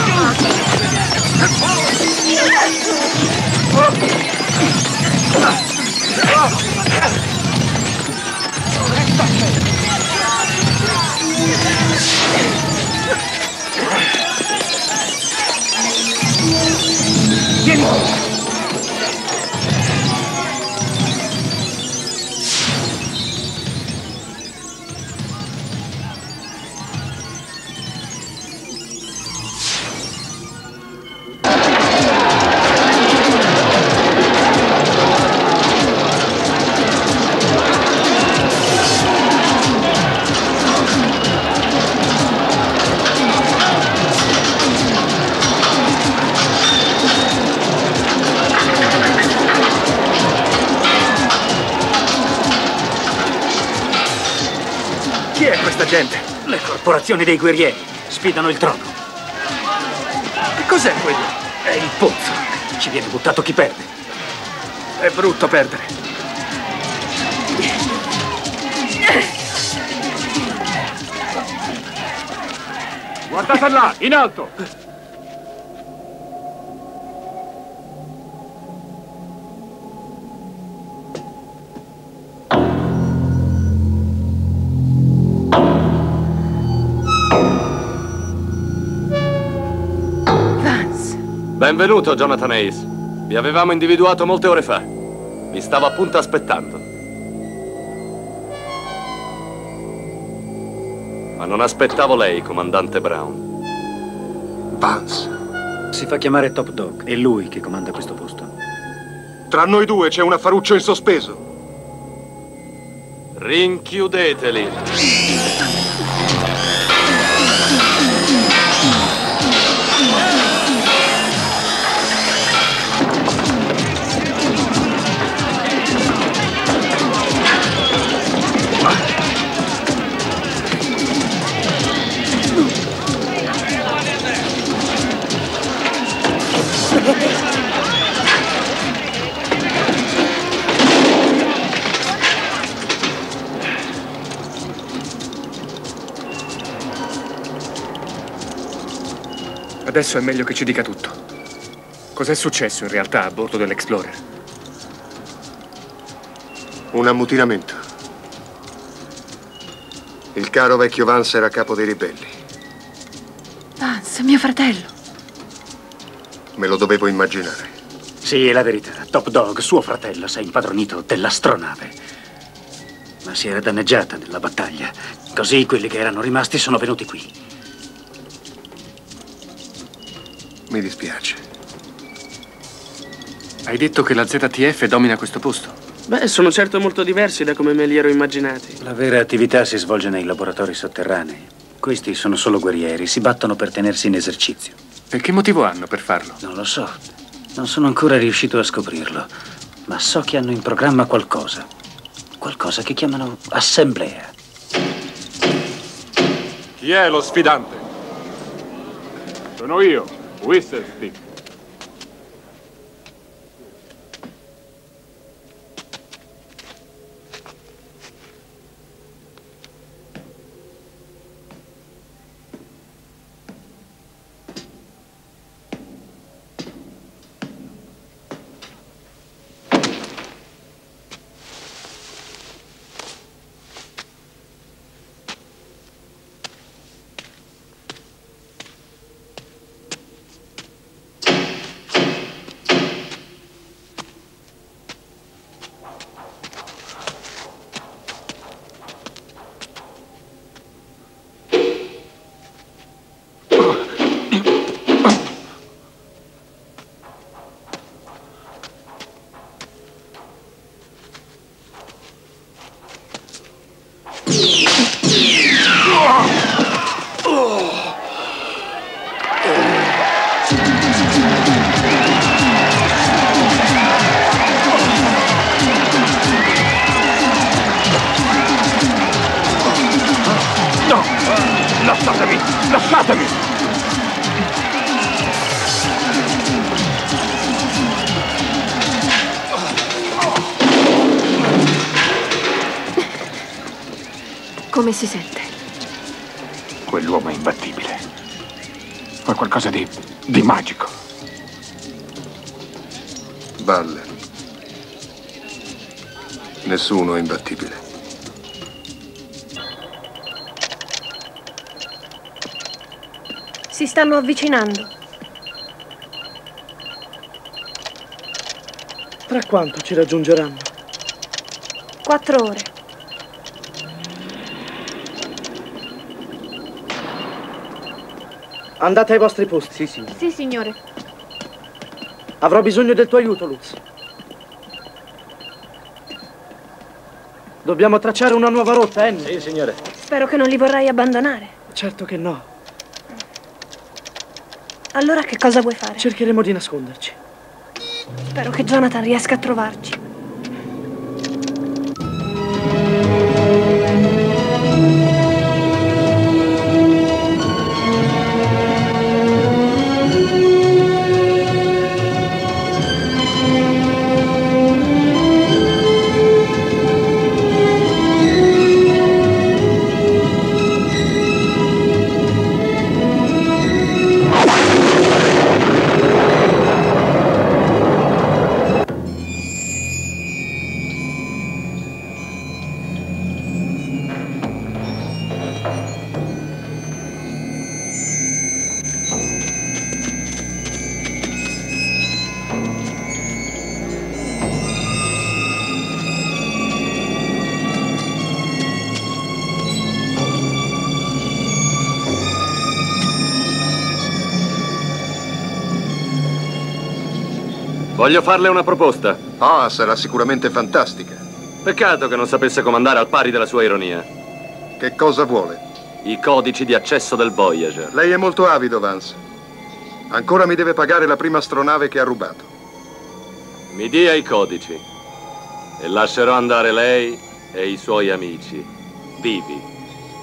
Le corporazioni dei guerrieri sfidano il trono. Che cos'è quello? È il pozzo. Ci viene buttato chi perde. È brutto perdere. Guardate là, in alto! Benvenuto, Jonathan Hayes. Vi avevamo individuato molte ore fa. Vi stavo appunto aspettando. Ma non aspettavo lei, comandante Brown. Vance. Si fa chiamare Top Dog. È lui che comanda questo posto. Tra noi due c'è un affaruccio in sospeso. Rinchiudeteli. Adesso è meglio che ci dica tutto. Cos'è successo in realtà a bordo dell'Explorer? Un ammutinamento. Il caro vecchio Vance era capo dei ribelli. Vance, mio fratello. Me lo dovevo immaginare. Sì, è la verità. Top Dog, suo fratello, si è impadronito dell'astronave. Ma si era danneggiata nella battaglia. Così quelli che erano rimasti sono venuti qui. Mi dispiace. Hai detto che la ZTF domina questo posto? Beh, sono certo molto diversi da come me li ero immaginati. La vera attività si svolge nei laboratori sotterranei. Questi sono solo guerrieri, si battono per tenersi in esercizio. E che motivo hanno per farlo? Non lo so. Non sono ancora riuscito a scoprirlo. Ma so che hanno in programma qualcosa. Qualcosa che chiamano assemblea. Chi è lo sfidante? Sono io, Whistlestick. Lasciatemi! Si sente? Quell'uomo è imbattibile. È qualcosa di, di magico. Balle. Nessuno è imbattibile. Si stanno avvicinando. Tra quanto ci raggiungeranno? Quattro ore. Andate ai vostri posti. Sì, sì. Sì, signore. Avrò bisogno del tuo aiuto, Luz. Dobbiamo tracciare una nuova rotta, Annie. Sì, signore. Spero che non li vorrai abbandonare. Certo che no. Allora che cosa vuoi fare? Cercheremo di nasconderci. Spero che Jonathan riesca a trovarci. Voglio farle una proposta. Ah, sarà sicuramente fantastica. Peccato che non sapesse comandare al pari della sua ironia. Che cosa vuole? I codici di accesso del Voyager. Lei è molto avido, Vance. Ancora mi deve pagare la prima astronave che ha rubato. Mi dia i codici. E lascerò andare lei e i suoi amici. Vivi.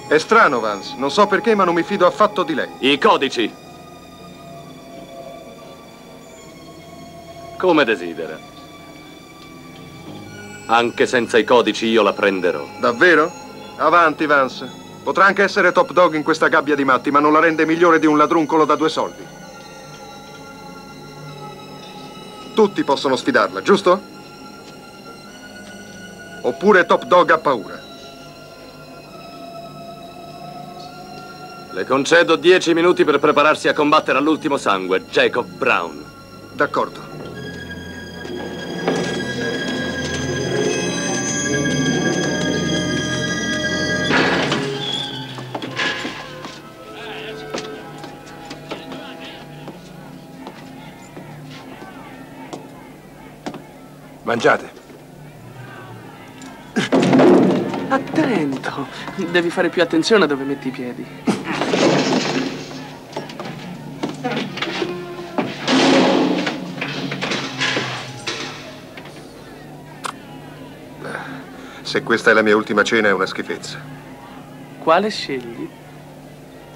È strano, Vance. Non so perché, ma non mi fido affatto di lei. I codici. Come desidera. Anche senza i codici io la prenderò. Davvero? Avanti, Vance. Potrà anche essere top dog in questa gabbia di matti, ma non la rende migliore di un ladruncolo da due soldi. Tutti possono sfidarla, giusto? Oppure top dog ha paura. Le concedo dieci minuti per prepararsi a combattere all'ultimo sangue, Jacob Brown. D'accordo. Mangiate. Attento. Devi fare più attenzione a dove metti i piedi. Se questa è la mia ultima cena è una schifezza. Quale scegli?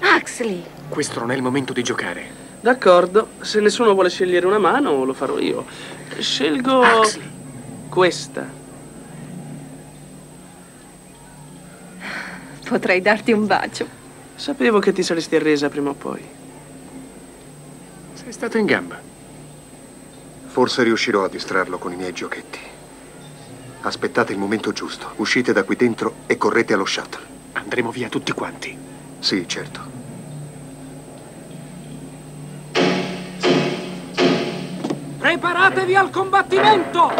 Axley! Questo non è il momento di giocare. D'accordo, se nessuno vuole scegliere una mano, lo farò io. Scelgo Axley. Questa. Potrei darti un bacio. Sapevo che ti saresti arresa prima o poi. Sei stato in gamba. Forse riuscirò a distrarlo con i miei giochetti. Aspettate il momento giusto. Uscite da qui dentro e correte allo shuttle. Andremo via tutti quanti. Sì, certo. Preparatevi al combattimento!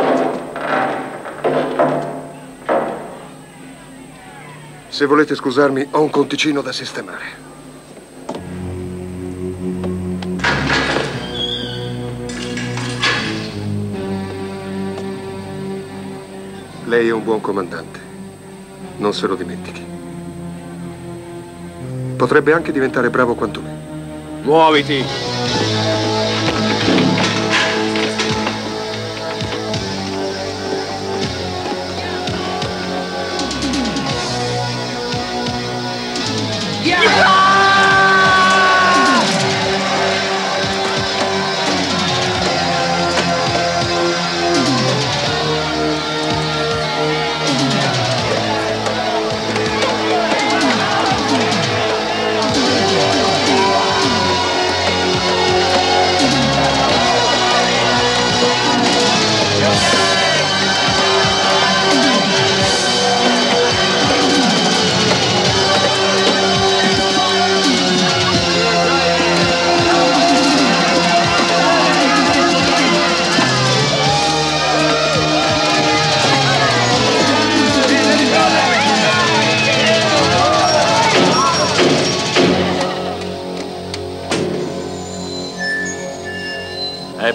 Se volete scusarmi, ho un conticino da sistemare. Lei è un buon comandante. Non se lo dimentichi. Potrebbe anche diventare bravo quanto me. Muoviti!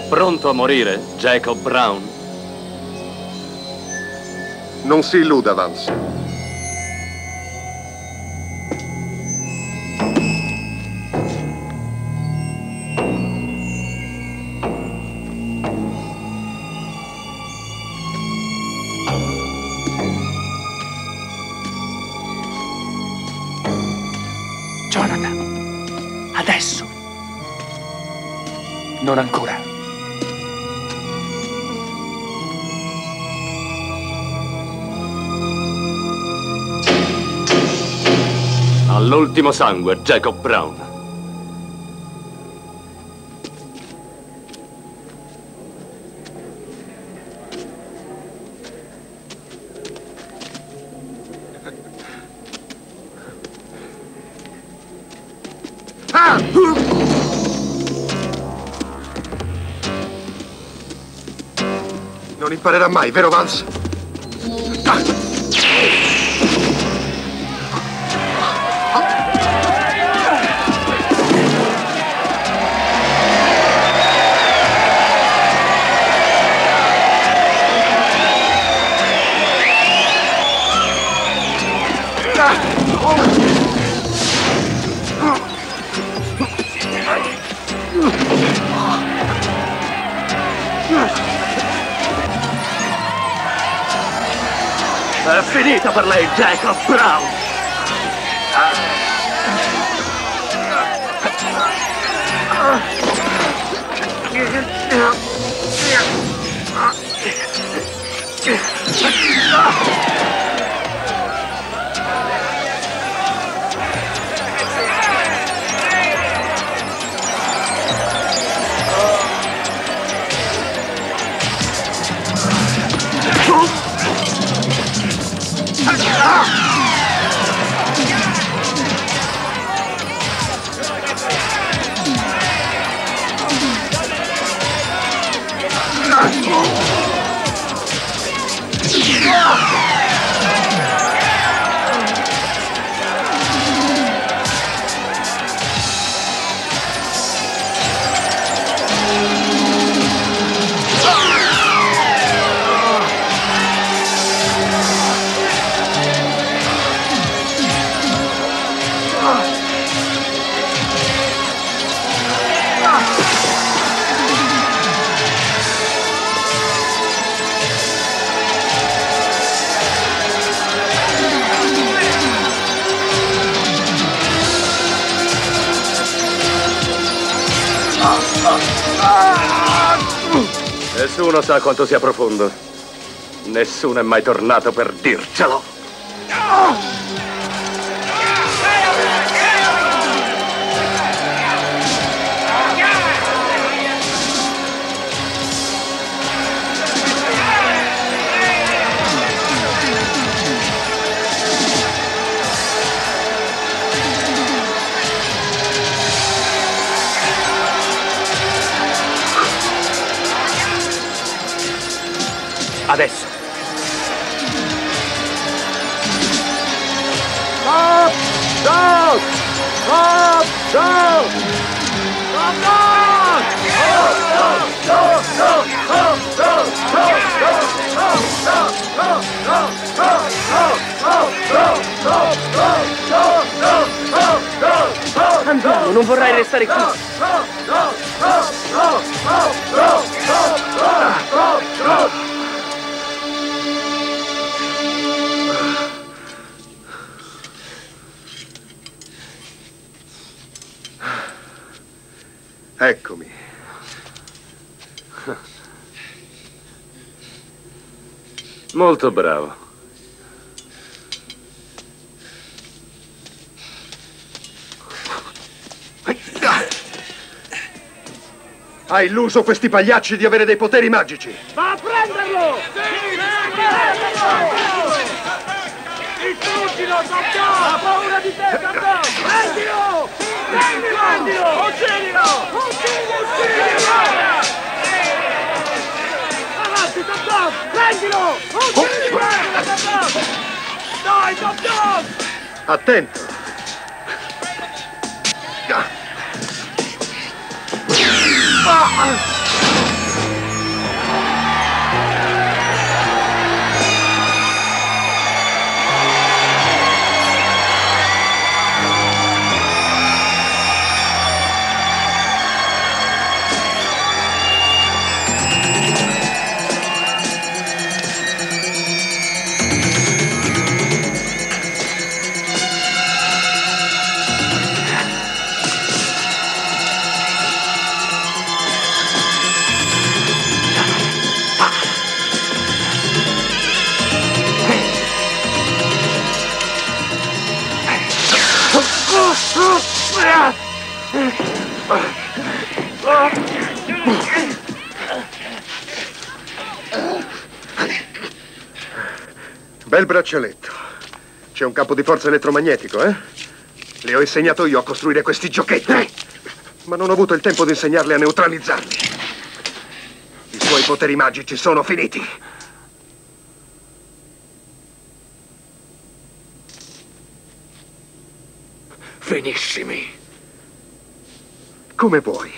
Pronto a morire, Jacob Brown? Non si illuda, Vance. All'ultimo sangue, Jacob Brown. Ah! Non imparerà mai, vero Vance? Finita per lei, Jacob Brown! Nessuno sa quanto sia profondo. Nessuno è mai tornato per dircelo. Molto bravo. Ha illuso questi pagliacci di avere dei poteri magici. Va a prenderlo! Distruggilo, Top Dog! Ha paura di te, Dog! Prendilo! Prendilo! Prendilo! Uccidilo! Uccidilo! Top Dog! Prendilo! Uccidilo! Top Dog! Dai, Top Dog! Attento. Ah! Bel braccialetto. C'è un campo di forza elettromagnetico, eh? Le ho insegnato io a costruire questi giochetti. Ma non ho avuto il tempo di insegnarle a neutralizzarli. I suoi poteri magici sono finiti. Finissimi. Come vuoi.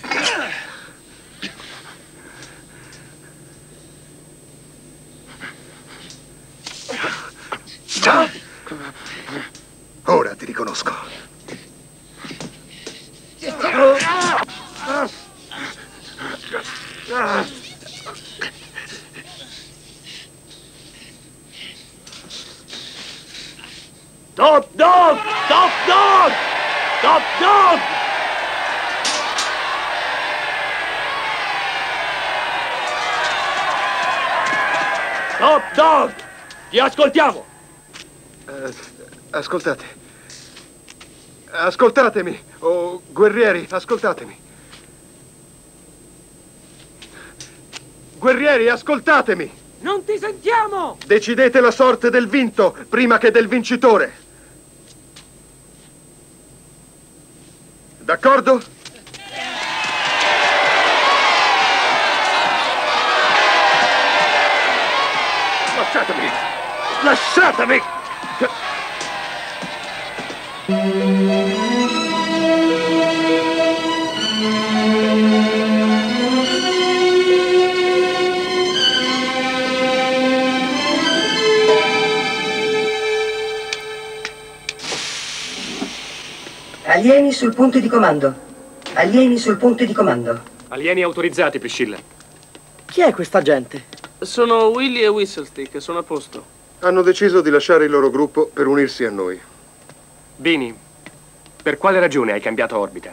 Già. Ora ti riconosco. Top dog! Top dog! Top dog! Top dog! Ti ascoltiamo! Eh, ascoltate. Ascoltatemi. Oh, guerrieri, ascoltatemi. Guerrieri, ascoltatemi. Non ti sentiamo! Decidete la sorte del vinto prima che del vincitore. D'accordo? Lasciatemi! Lasciatemi! Alieni sul punto di comando. Alieni sul punto di comando. Alieni autorizzati, Priscilla. Chi è questa gente? Sono Willy e Whistlestick, sono a posto. Hanno deciso di lasciare il loro gruppo per unirsi a noi. Bini, per quale ragione hai cambiato orbita?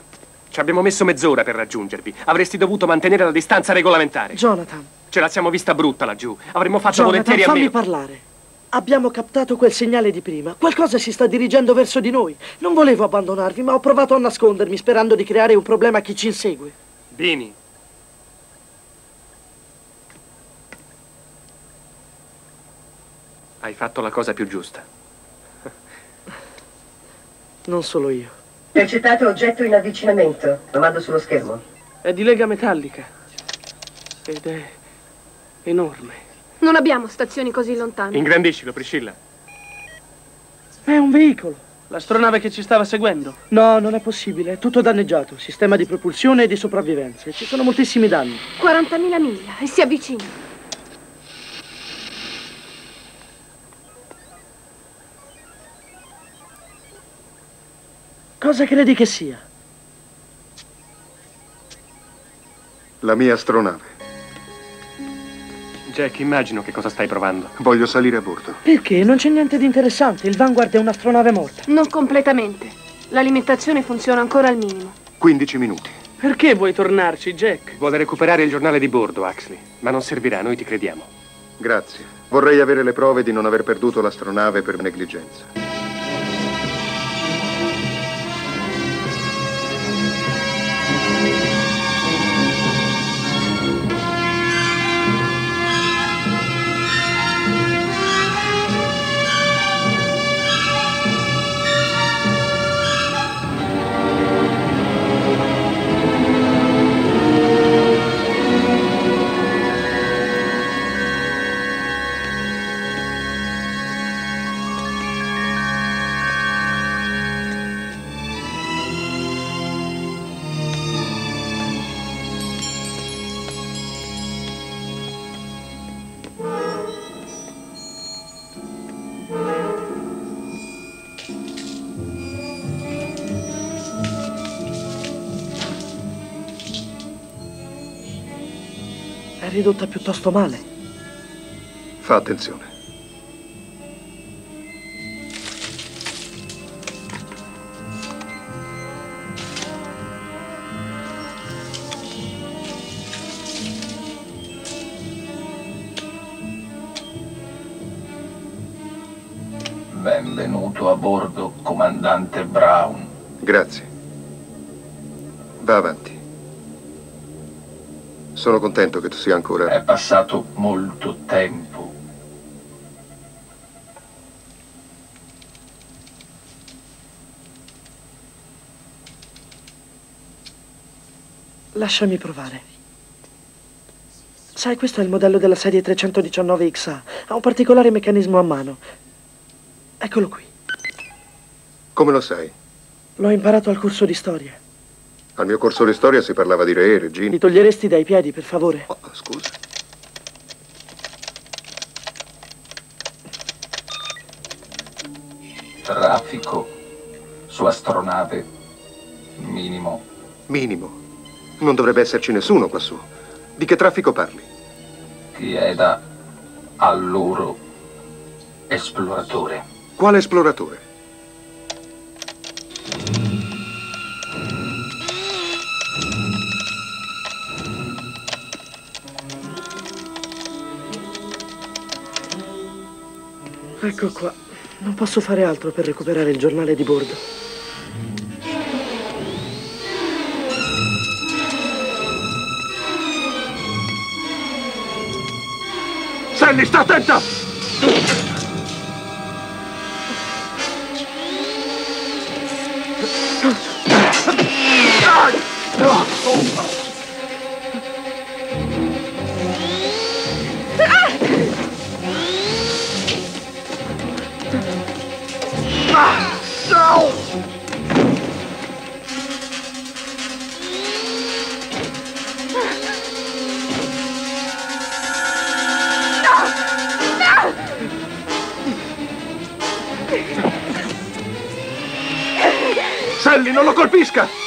Ci abbiamo messo mezz'ora per raggiungervi. Avresti dovuto mantenere la distanza regolamentare. Jonathan. Ce la siamo vista brutta laggiù. Avremmo fatto Jonathan, volentieri a fammi meno. parlare. Abbiamo captato quel segnale di prima. Qualcosa si sta dirigendo verso di noi. Non volevo abbandonarvi, ma ho provato a nascondermi sperando di creare un problema a chi ci insegue. Bini, hai fatto la cosa più giusta. Non solo io. Intercettato oggetto in avvicinamento. Lo mando sullo schermo. È di lega metallica. Ed è enorme. Non abbiamo stazioni così lontane. Ingrandiscilo, Priscilla. È un veicolo. L'astronave che ci stava seguendo. No, non è possibile. È tutto danneggiato. Sistema di propulsione e di sopravvivenza. Ci sono moltissimi danni. 40.000 miglia e si avvicina. Cosa credi che sia? La mia astronave. Jack, immagino che cosa stai provando. Voglio salire a bordo. Perché? Non c'è niente di interessante. Il Vanguard è un'astronave morta. Non completamente. L'alimentazione funziona ancora al minimo. 15 minuti. Perché vuoi tornarci, Jack? Vuole recuperare il giornale di bordo, Axley. Ma non servirà, noi ti crediamo. Grazie. Vorrei avere le prove di non aver perduto l'astronave per negligenza. Ridotta piuttosto male. Fa attenzione. Benvenuto a bordo, comandante Brown. Grazie. Va avanti. Sono contento che tu sia ancora... È passato molto tempo. Lasciami provare. Sai, questo è il modello della serie 319XA. Ha un particolare meccanismo a mano. Eccolo qui. Come lo sai? L'ho imparato al corso di storia. Al mio corso di storia si parlava di re, regini. Mi toglieresti dai piedi, per favore? Oh, scusa. Traffico su astronave minimo. Minimo. Non dovrebbe esserci nessuno quassù. Di che traffico parli? Chieda al loro esploratore. Quale esploratore? Ecco qua. Non posso fare altro per recuperare il giornale di bordo. Sally, sta attenta! Sally, non lo colpisca!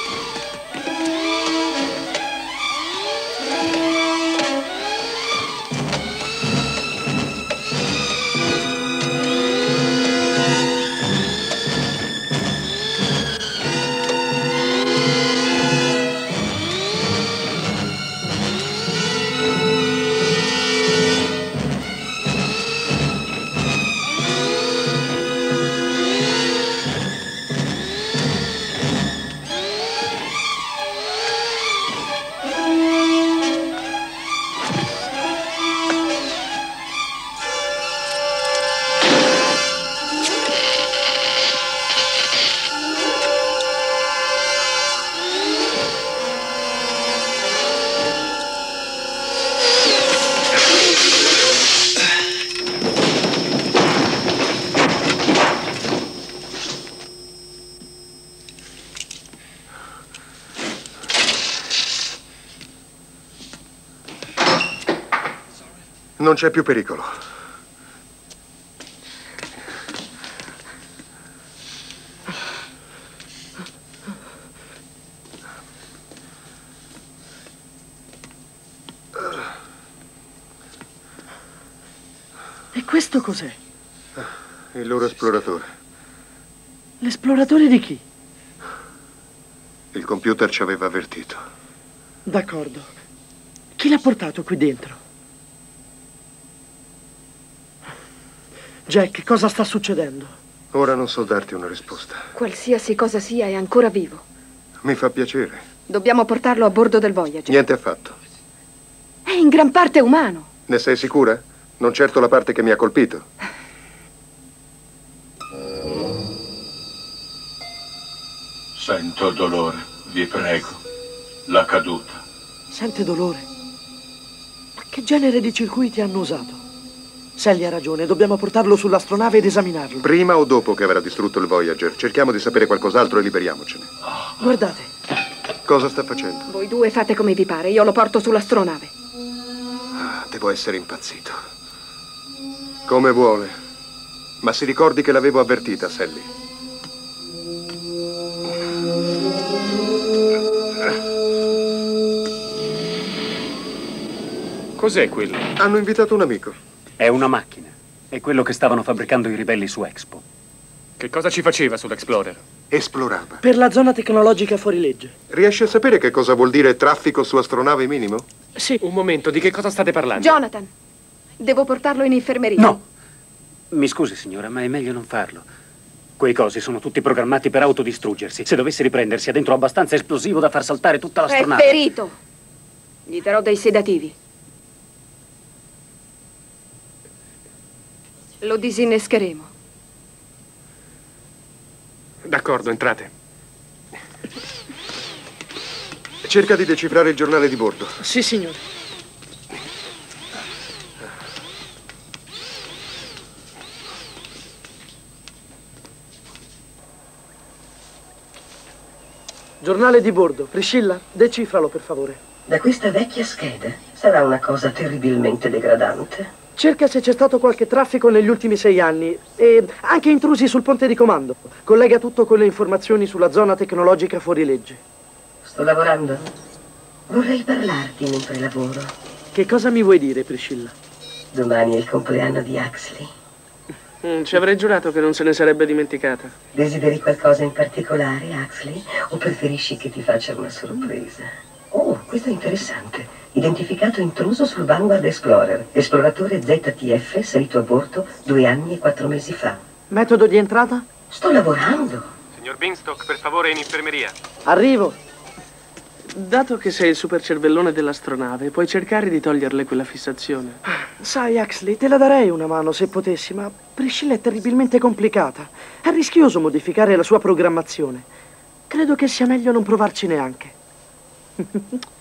C'è più pericolo. E questo cos'è? Il loro esploratore. L'esploratore di chi? Il computer ci aveva avvertito. D'accordo. Chi l'ha portato qui dentro? Jack, cosa sta succedendo? Ora non so darti una risposta. Qualsiasi cosa sia è ancora vivo. Mi fa piacere. Dobbiamo portarlo a bordo del Voyager. Niente affatto. È in gran parte umano. Ne sei sicura? Non certo la parte che mi ha colpito. Sento dolore, vi prego. La caduta. Sente dolore. Ma che genere di circuiti hanno usato? Sally ha ragione, dobbiamo portarlo sull'astronave ed esaminarlo. Prima o dopo che avrà distrutto il Voyager, cerchiamo di sapere qualcos'altro e liberiamocene. Guardate, Cosa sta facendo? Voi due fate come vi pare, io lo porto sull'astronave. Ah, devo essere impazzito. Come vuole. Ma si ricordi che l'avevo avvertita, Sally. Cos'è quello? Hanno invitato un amico. È una macchina. È quello che stavano fabbricando i ribelli su Expo. Che cosa ci faceva sull'Explorer? Esplorava. per la zona tecnologica fuori legge. Riesci a sapere che cosa vuol dire traffico su astronave minimo? Sì. Un momento, di che cosa state parlando? Jonathan, devo portarlo in infermeria. No. Mi scusi, signora, ma è meglio non farlo. Quei cosi sono tutti programmati per autodistruggersi. Se dovesse riprendersi ha dentro abbastanza esplosivo da far saltare tutta la È ferito. Gli darò dei sedativi. Lo disinnescheremo. D'accordo, entrate. Cerca di decifrare il giornale di bordo. Sì, signore. Giornale di bordo. Priscilla, decifralo per favore. Da questa vecchia scheda sarà una cosa terribilmente degradante. Cerca se c'è stato qualche traffico negli ultimi sei anni e anche intrusi sul ponte di comando. Collega tutto con le informazioni sulla zona tecnologica fuori legge. Sto lavorando. Vorrei parlarti mentre lavoro. Che cosa mi vuoi dire, Priscilla? Domani è il compleanno di Huxley. Mm, ci avrei giurato che non se ne sarebbe dimenticata. Desideri qualcosa in particolare, Huxley? O preferisci che ti faccia una sorpresa? Oh, questo è interessante. Identificato intruso sul Vanguard Explorer. Esploratore ZTF salito a bordo due anni e quattro mesi fa. Metodo di entrata? Sto lavorando. Signor Binstock, per favore, in infermeria. Arrivo. Dato che sei il supercervellone dell'astronave, puoi cercare di toglierle quella fissazione. Sai, Huxley, te la darei una mano se potessi, ma Priscilla è terribilmente complicata. È rischioso modificare la sua programmazione. Credo che sia meglio non provarci neanche.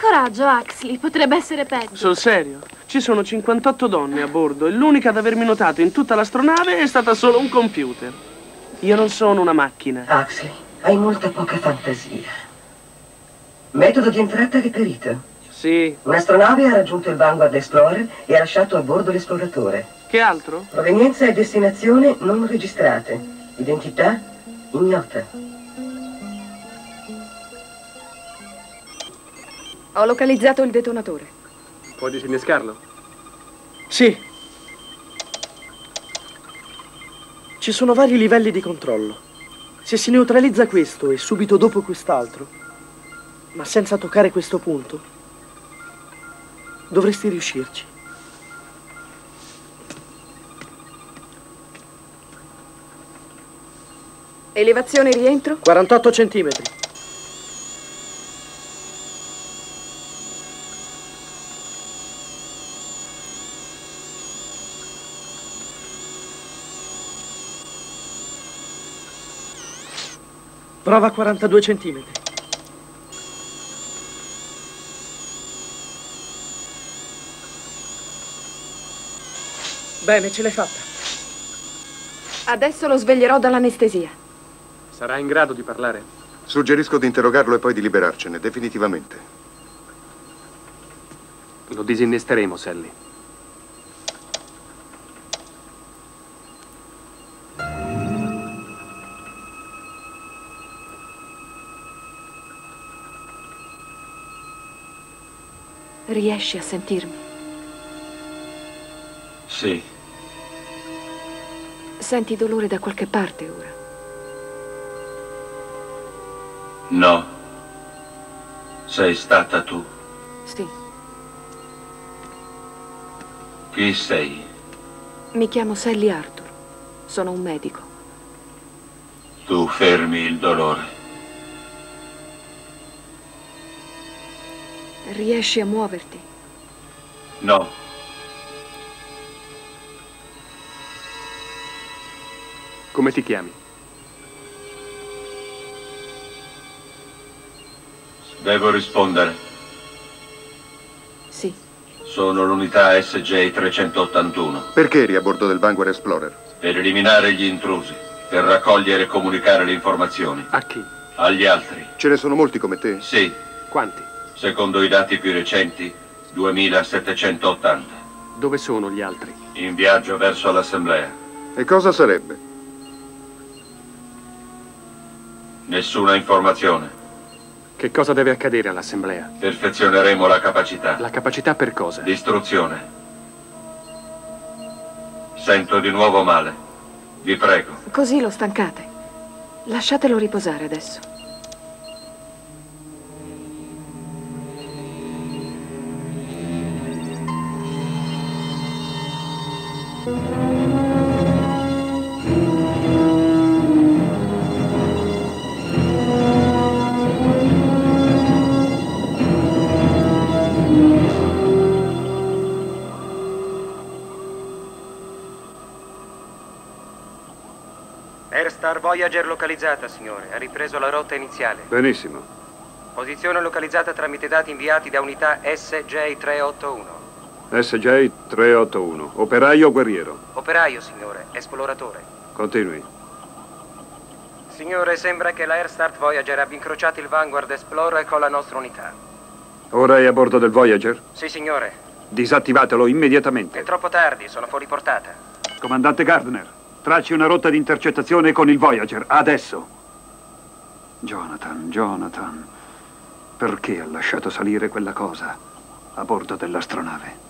Coraggio, Axley, potrebbe essere peggio. Sul serio? Ci sono 58 donne a bordo e l'unica ad avermi notato in tutta l'astronave è stata solo un computer. Io non sono una macchina. Huxley, hai molta poca fantasia. Metodo di entrata riferito. Sì. Un'astronave ha raggiunto il Vanguard Explorer e ha lasciato a bordo l'esploratore. Che altro? Provenienza e destinazione non registrate. Identità ignota. Ho localizzato il detonatore. Puoi disinnescarlo? Sì. Ci sono vari livelli di controllo. Se si neutralizza questo e subito dopo quest'altro, ma senza toccare questo punto, dovresti riuscirci. Elevazione rientro? 48 centimetri. Prova 42 centimetri. Bene, ce l'hai fatta. Adesso lo sveglierò dall'anestesia. Sarà in grado di parlare? Suggerisco di interrogarlo e poi di liberarcene, definitivamente. Lo disinnesteremo, Sally. Riesci a sentirmi? Sì, Senti dolore da qualche parte ora? no. Sei stata tu. Sì. Chi sei? Mi chiamo Sally Arthur. Sono un medico. Tu fermi il dolore. Riesci a muoverti? No. Come ti chiami? Devo rispondere. Sì. Sono l'unità SJ-381 Perché eri a bordo del Vanguard Explorer? per eliminare gli intrusi, per raccogliere e comunicare le informazioni. A chi? Agli altri. Ce ne sono molti come te? Sì. Quanti? Secondo i dati più recenti, 2780. Dove sono gli altri? In viaggio verso l'assemblea. E cosa sarebbe? Nessuna informazione. Che cosa deve accadere all'assemblea? Perfezioneremo la capacità. La capacità per cosa? Distruzione. Sento di nuovo male. Vi prego. Così lo stancate. Lasciatelo riposare adesso. Voyager localizzata, signore. Ha ripreso la rotta iniziale. Benissimo. Posizione localizzata tramite dati inviati da unità SJ381. SJ 381. Operaio o guerriero? Operaio, signore. Esploratore. Continui. Signore, sembra che la Airstart Voyager abbia incrociato il Vanguard Explorer con la nostra unità. Ora è a bordo del Voyager? Sì, signore. Disattivatelo immediatamente. È troppo tardi, sono fuori portata. Comandante Gardner, tracci una rotta di intercettazione con il Voyager, adesso. Jonathan, Jonathan, perché ha lasciato salire quella cosa a bordo dell'astronave?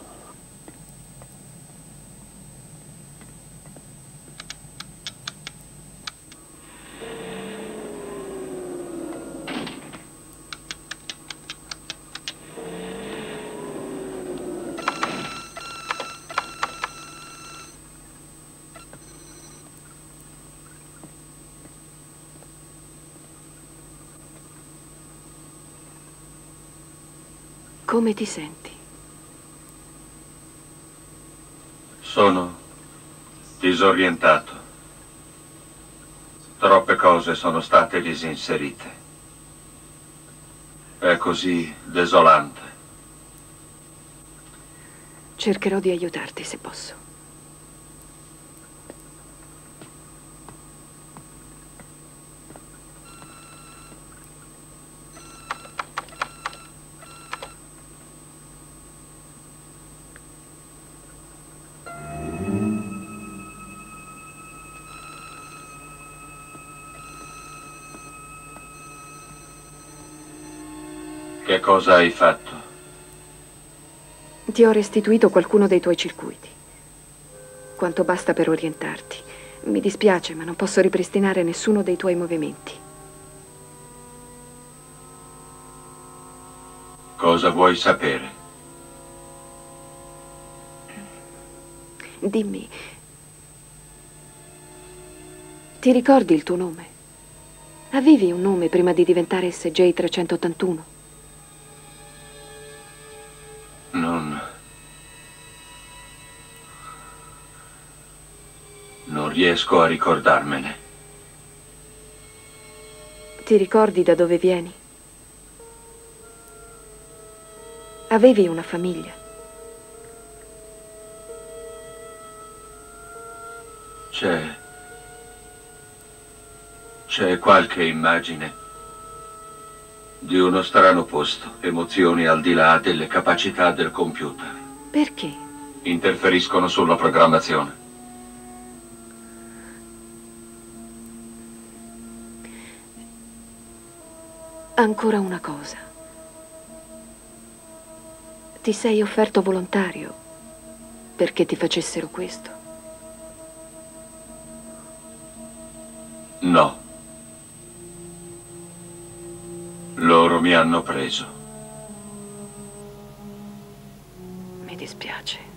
Come ti senti? Sono disorientato. Troppe cose sono state disinserite. È così desolante. Cercherò di aiutarti se posso. Che cosa hai fatto? Ti ho restituito qualcuno dei tuoi circuiti. Quanto basta per orientarti. Mi dispiace, ma non posso ripristinare nessuno dei tuoi movimenti. Cosa vuoi sapere? Dimmi, ti ricordi il tuo nome? Avevi un nome prima di diventare SJ381? Riesco a ricordarmene. Ti ricordi da dove vieni? Avevi una famiglia. C'è... C'è qualche immagine di uno strano posto, emozioni al di là delle capacità del computer. Perché? Interferiscono sulla programmazione. Ancora una cosa. Ti sei offerto volontario perché ti facessero questo? No. Loro mi hanno preso. Mi dispiace.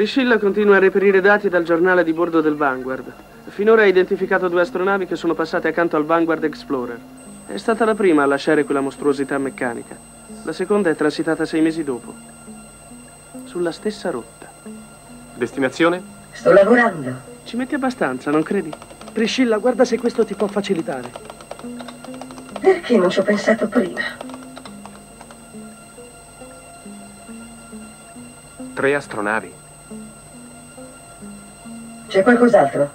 Priscilla continua a reperire dati dal giornale di bordo del Vanguard. Finora ha identificato due astronavi che sono passate accanto al Vanguard Explorer. È stata la prima a lasciare quella mostruosità meccanica. La seconda è transitata sei mesi dopo. Sulla stessa rotta. Destinazione? Sto lavorando. Ci metti abbastanza, non credi? Priscilla, guarda se questo ti può facilitare. Perché non ci ho pensato prima? Tre astronavi. C'è qualcos'altro?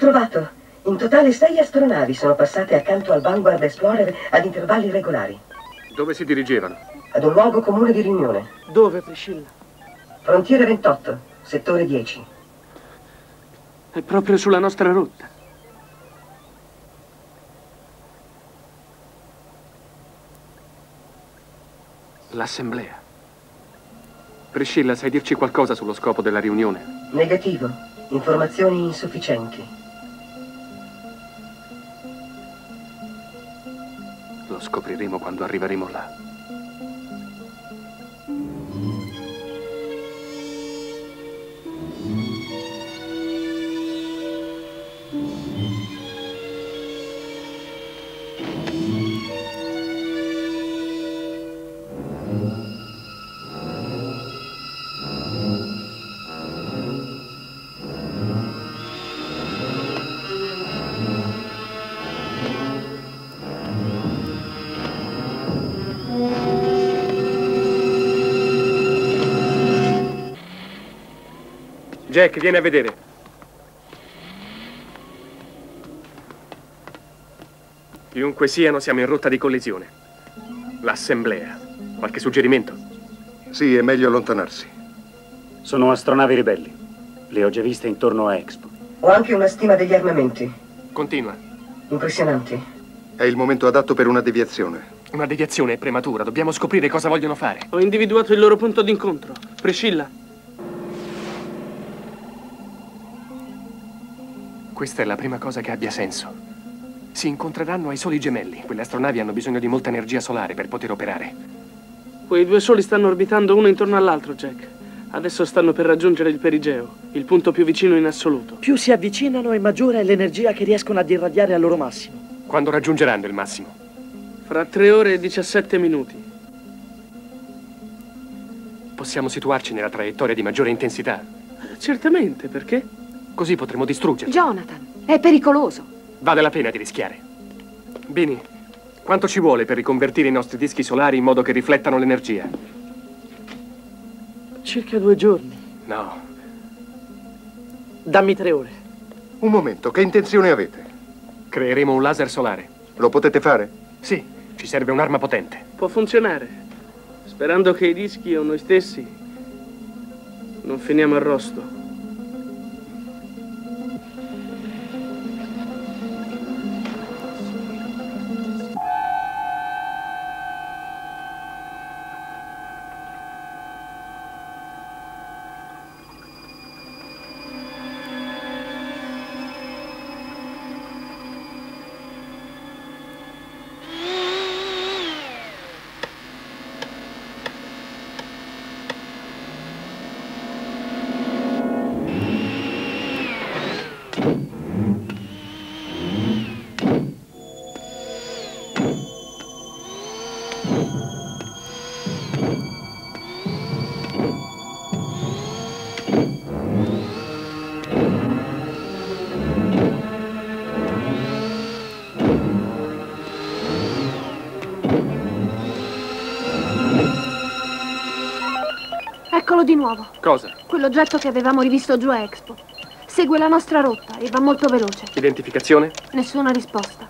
Trovato. In totale sei astronavi sono passate accanto al Vanguard Explorer ad intervalli regolari. Dove si dirigevano? Ad un luogo comune di riunione. Dove, Priscilla? Frontiera 28, settore 10. È proprio sulla nostra rotta. L'assemblea. Priscilla, sai dirci qualcosa sullo scopo della riunione? Negativo. Informazioni insufficienti. Scopriremo quando arriveremo là. Jack, vieni a vedere. Chiunque siano, siamo in rotta di collisione. L'assemblea. Qualche suggerimento? Sì, è meglio allontanarsi. Sono astronavi ribelli. Le ho già viste intorno a Expo. Ho anche una stima degli armamenti. Continua. Impressionanti. È il momento adatto per una deviazione. Una deviazione è prematura. Dobbiamo scoprire cosa vogliono fare. Ho individuato il loro punto d'incontro. Priscilla. Questa è la prima cosa che abbia senso. Si incontreranno ai soli gemelli. Quelle astronavi hanno bisogno di molta energia solare per poter operare. Quei due soli stanno orbitando uno intorno all'altro, Jack. Adesso stanno per raggiungere il perigeo, il punto più vicino in assoluto. Più si avvicinano e maggiore è l'energia che riescono ad irradiare al loro massimo. Quando raggiungeranno il massimo? Fra 3 ore e 17 minuti. Possiamo situarci nella traiettoria di maggiore intensità. Certamente, perché? Così potremo distruggerli. Jonathan, è pericoloso. Vale la pena di rischiare. Bini, quanto ci vuole per riconvertire i nostri dischi solari in modo che riflettano l'energia? Circa due giorni. No. Dammi tre ore. Un momento, che intenzione avete? Creeremo un laser solare. Lo potete fare? Sì, ci serve un'arma potente. Può funzionare. Sperando che i dischi o noi stessi non finiamo arrosto. Nuovo. Cosa? Quell'oggetto che avevamo rivisto giù a Expo. Segue la nostra rotta e va molto veloce. Identificazione? Nessuna risposta.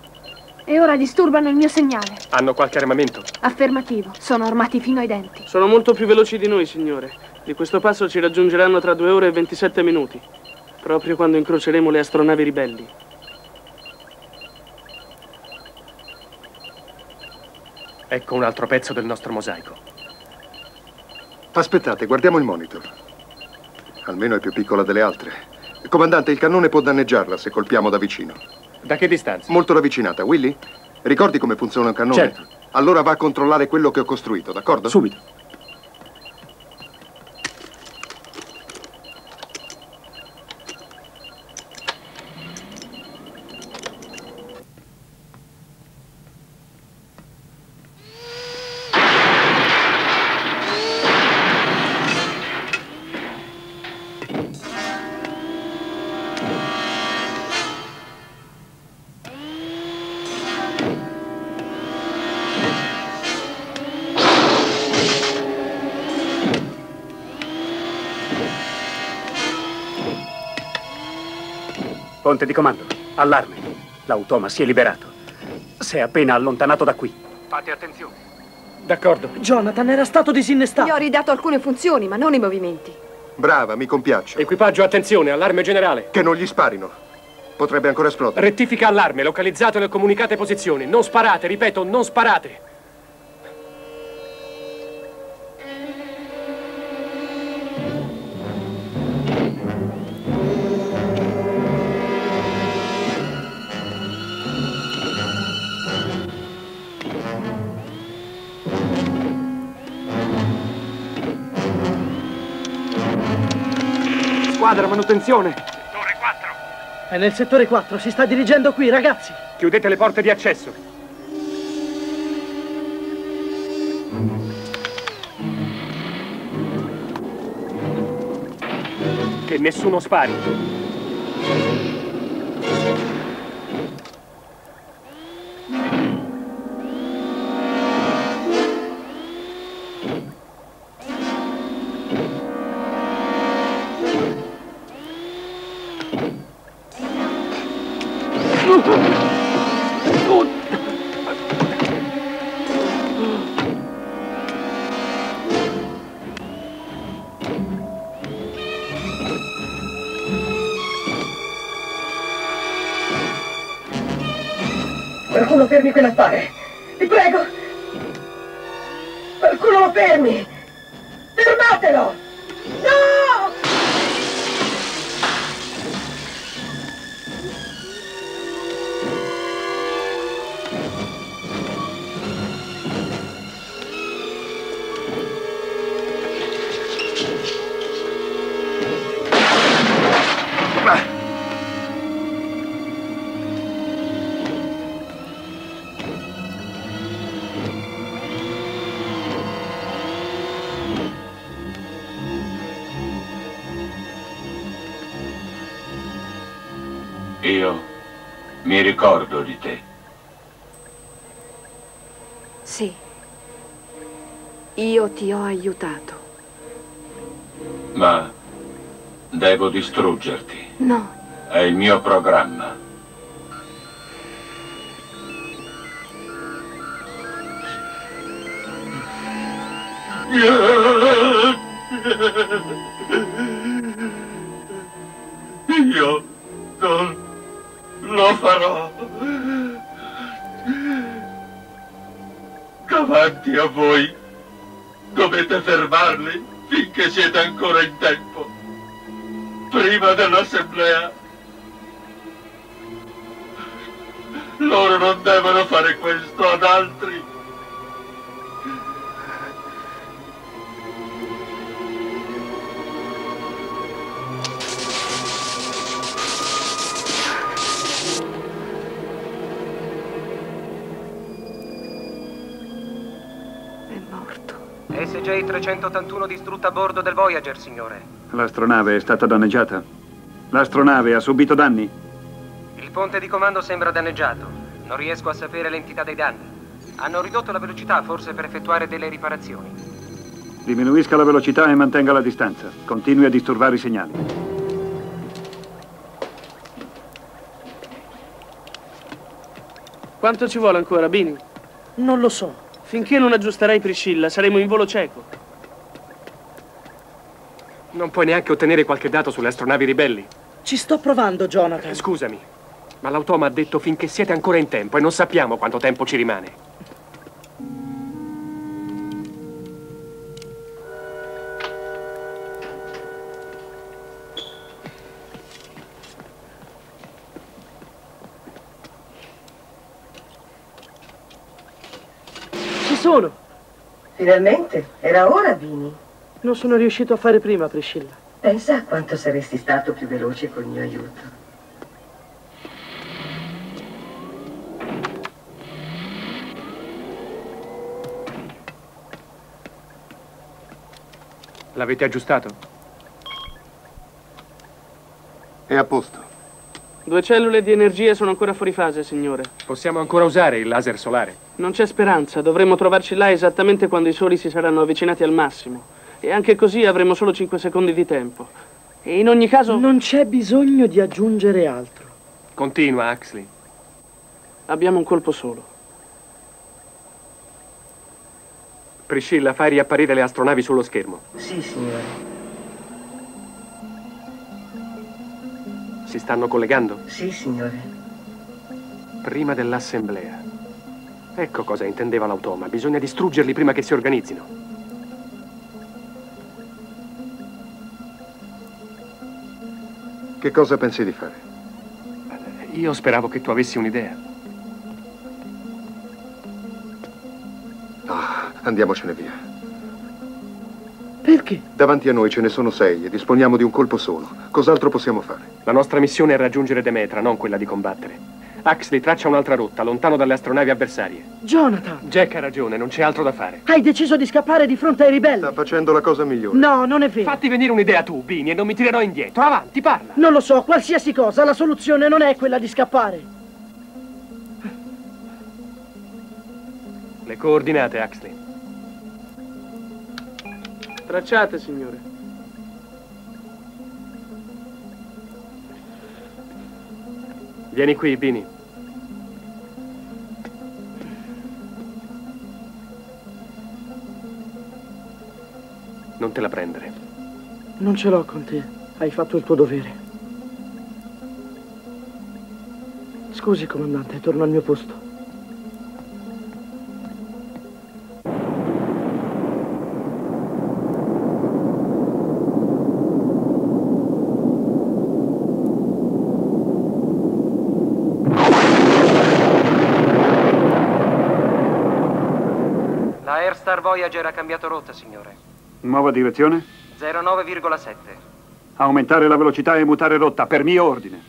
E ora disturbano il mio segnale. Hanno qualche armamento? Affermativo. Sono armati fino ai denti. Sono molto più veloci di noi, signore. Di questo passo ci raggiungeranno tra due ore e 27 minuti. Proprio quando incroceremo le astronavi ribelli. Ecco un altro pezzo del nostro mosaico. Aspettate, guardiamo il monitor. Almeno è più piccola delle altre. Comandante, il cannone può danneggiarla se colpiamo da vicino. Da che distanza? Molto ravvicinata. Willy? Ricordi come funziona un cannone? Certo. Allora va a controllare quello che ho costruito, d'accordo? Subito. Ponte di comando. Allarme. L'automa si è liberato. Si è appena allontanato da qui. Fate attenzione. D'accordo. Jonathan era stato disinnestato. Gli ho ridato alcune funzioni, ma non i movimenti. Brava, mi compiaccio. Equipaggio, attenzione, allarme generale. Che non gli sparino. Potrebbe ancora esplodere. Rettifica allarme, localizzato e comunicate posizioni. Non sparate, ripeto, non sparate. Squadra, manutenzione. È nel settore 4, si sta dirigendo qui, ragazzi. Chiudete le porte di accesso. Che nessuno spari. Fermi quell'affare. Vi prego. Qualcuno lo fermi. Mi ricordo di te. Sì. Io ti ho aiutato. Ma devo distruggerti. No, È il mio programma. Siete ancora in tempo. Prima dell'assemblea. Loro non devono fare questo ad altri. SJ-381 distrutta a bordo del Voyager, signore. L'astronave è stata danneggiata? L'astronave ha subito danni? Il ponte di comando sembra danneggiato. Non riesco a sapere l'entità dei danni. Hanno ridotto la velocità, forse per effettuare delle riparazioni. Diminuisca la velocità e mantenga la distanza. Continui a disturbare i segnali. Quanto ci vuole ancora, Bini? Non lo so. Finché non aggiusterai Priscilla, saremo in volo cieco. Non puoi neanche ottenere qualche dato sulle astronavi ribelli. Ci sto provando, Jonathan. Scusami, ma l'automa ha detto finché siete ancora in tempo e non sappiamo quanto tempo ci rimane. Sono. Finalmente, era ora, Vini. Non sono riuscito a fare prima, Priscilla. Pensa a quanto saresti stato più veloce col mio aiuto. L'avete aggiustato? È a posto. Due cellule di energia sono ancora fuori fase, signore. Possiamo ancora usare il laser solare. Non c'è speranza, dovremmo trovarci là esattamente quando i soli si saranno avvicinati al massimo. E anche così avremo solo 5 secondi di tempo. E in ogni caso... Non c'è bisogno di aggiungere altro. Continua, Axley. Abbiamo un colpo solo. Priscilla, fai riapparire le astronavi sullo schermo. Sì, signore. Si stanno collegando? Sì, signore. Prima dell'assemblea. Ecco cosa intendeva l'automa. Bisogna distruggerli prima che si organizzino. Che cosa pensi di fare? Io speravo che tu avessi un'idea. Ah, andiamocene via. Perché? Davanti a noi ce ne sono sei e disponiamo di un colpo solo. Cos'altro possiamo fare? La nostra missione è raggiungere Demetra, non quella di combattere. Axley traccia un'altra rotta, lontano dalle astronavi avversarie. Jonathan, Jack ha ragione, non c'è altro da fare. hai deciso di scappare di fronte ai ribelli. Sta facendo la cosa migliore. No, non è vero. Fatti venire un'idea tu, Bini, e non mi tirerò indietro. Avanti, parla. Non lo so, qualsiasi cosa, la soluzione non è quella di scappare. Le coordinate, Axley. Tracciate, signore. Vieni qui, Bini. Non te la prendere. Non ce l'ho con te. Hai fatto il tuo dovere. Scusi, comandante, torno al mio posto. Voyager ha cambiato rotta, signore. Nuova direzione? 09,7. Aumentare la velocità e mutare rotta, per mio ordine.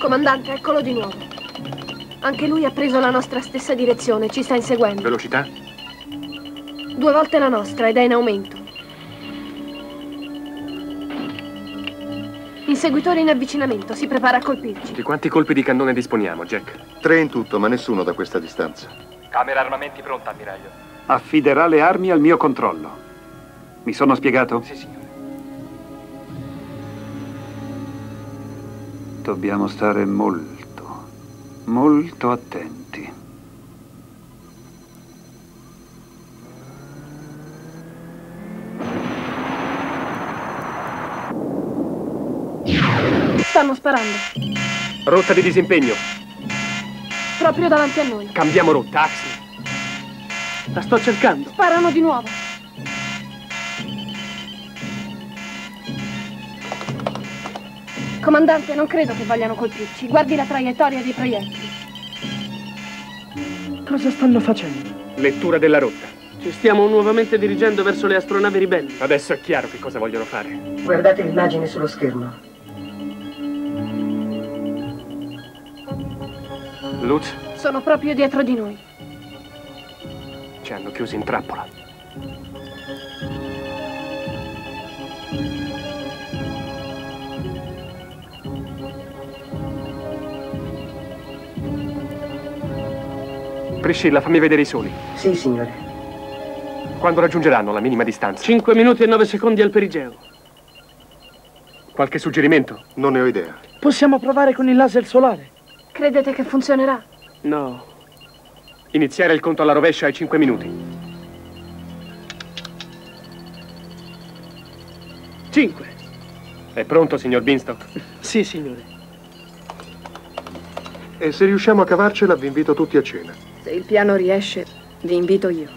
Comandante, eccolo di nuovo. Anche lui ha preso la nostra stessa direzione, ci sta inseguendo. Velocità? Due volte la nostra ed è in aumento. Inseguitore in avvicinamento, si prepara a colpirci. Di quanti colpi di cannone disponiamo, Jack? Tre in tutto, ma nessuno da questa distanza. Camera armamenti pronta, ammiraglio. Affiderà le armi al mio controllo. Mi sono spiegato? Sì, signore. Dobbiamo stare molto, molto attenti. Stanno sparando. Rotta di disimpegno. Proprio davanti a noi. Cambiamo rotta, Axley. La sto cercando. Sparano di nuovo. Comandante, non credo che vogliano colpirci. Guardi la traiettoria dei proiettili. Cosa stanno facendo? Lettura della rotta. Ci stiamo nuovamente dirigendo verso le astronavi ribelli. Adesso è chiaro che cosa vogliono fare. Guardate l'immagine sullo schermo. Lutz, Sono proprio dietro di noi. ci hanno chiusi in trappola. Priscilla, fammi vedere i soli. Sì, signore. Quando raggiungeranno la minima distanza? 5 minuti e 9 secondi al perigeo. Qualche suggerimento? Non ne ho idea. Possiamo provare con il laser solare. Credete che funzionerà? No. Iniziare il conto alla rovescia ai 5 minuti. 5. È pronto, signor Binstock? Sì, signore. E se riusciamo a cavarcela, vi invito tutti a cena. Se il piano riesce, vi invito io.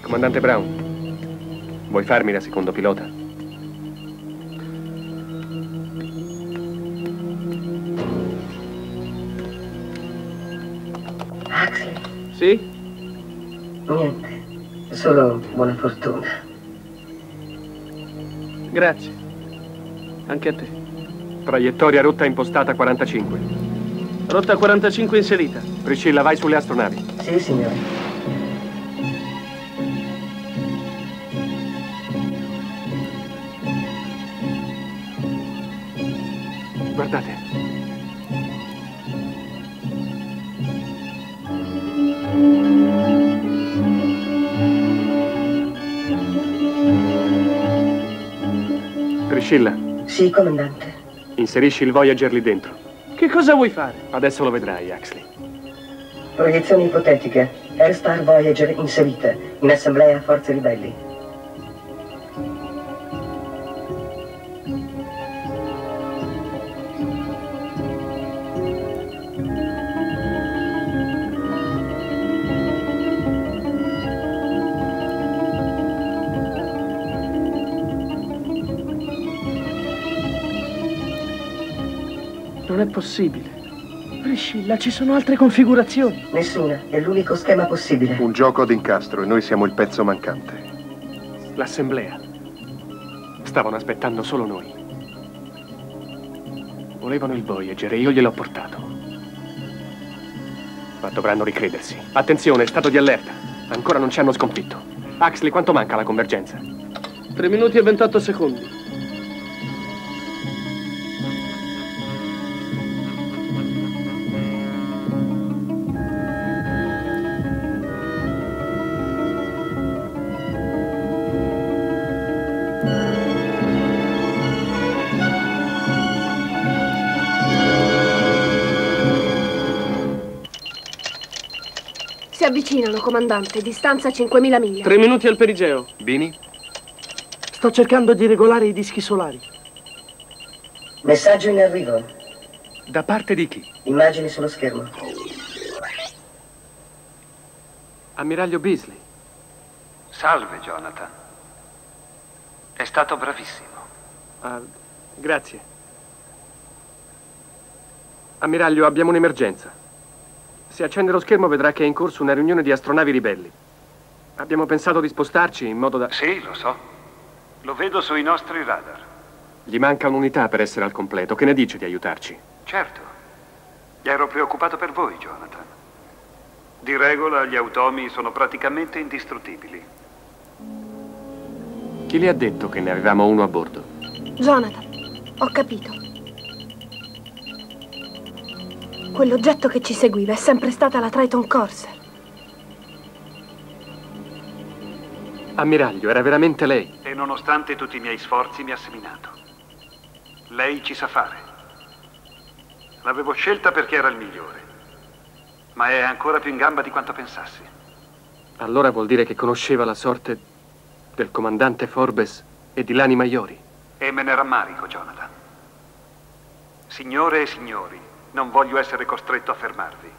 Comandante Brown, vuoi farmi da secondo pilota? Sì? niente. Solo buona fortuna. Grazie. Anche a te. Traiettoria rotta impostata 45. Rotta 45 inserita. Priscilla, vai sulle astronavi. Sì, signore. Guardate. Priscilla. Sì, comandante. Inserisci il Voyager lì dentro. Che cosa vuoi fare? Adesso lo vedrai, Axley. Proiezioni ipotetiche. Airstar Voyager inserite. In assemblea Forze Ribelli. Possibile. Priscilla, ci sono altre configurazioni. Nessuna. È l'unico schema possibile. Un gioco ad incastro e noi siamo il pezzo mancante. L'assemblea. Stavano aspettando solo noi. Volevano il Voyager e io gliel'ho portato. Ma dovranno ricredersi. Attenzione, stato di allerta. Ancora non ci hanno sconfitto. Axley, quanto manca alla convergenza? 3 minuti e 28 secondi. Avvicinano, comandante. Distanza 5.000 miglia. 3 minuti al perigeo. Bini? Sto cercando di regolare i dischi solari. Messaggio in arrivo. Da parte di chi? Immagini sullo schermo. Ammiraglio Beasley. Salve, Jonathan. È stato bravissimo. Ah, grazie. Ammiraglio, abbiamo un'emergenza. Se accende lo schermo vedrà che è in corso una riunione di astronavi ribelli. Abbiamo pensato di spostarci in modo da... Sì, lo so. Lo vedo sui nostri radar. Gli manca un'unità per essere al completo. Che ne dice di aiutarci? Certo. Ero preoccupato per voi, Jonathan. Di regola gli automi sono praticamente indistruttibili. Chi le ha detto che ne avevamo uno a bordo? Jonathan, ho capito. Quell'oggetto che ci seguiva è sempre stata la Triton Corsair. Ammiraglio, era veramente lei. E nonostante tutti i miei sforzi mi ha seminato. Lei ci sa fare. L'avevo scelta perché era il migliore. Ma è ancora più in gamba di quanto pensassi. Allora vuol dire che conosceva la sorte del comandante Forbes e di Lani Maiori. E me ne rammarico, Jonathan. Signore e signori, non voglio essere costretto a fermarvi.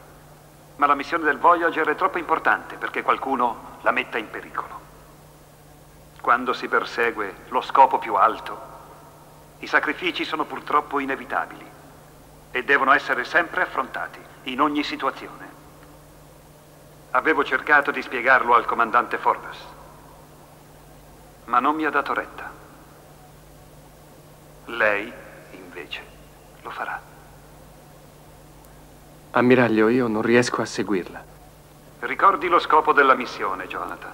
Ma la missione del Voyager è troppo importante perché qualcuno la metta in pericolo. Quando si persegue lo scopo più alto, i sacrifici sono purtroppo inevitabili e devono essere sempre affrontati, in ogni situazione. Avevo cercato di spiegarlo al comandante Forbes, ma non mi ha dato retta. Lei, invece, lo farà. Ammiraglio, io non riesco a seguirla. Ricordi lo scopo della missione, Jonathan.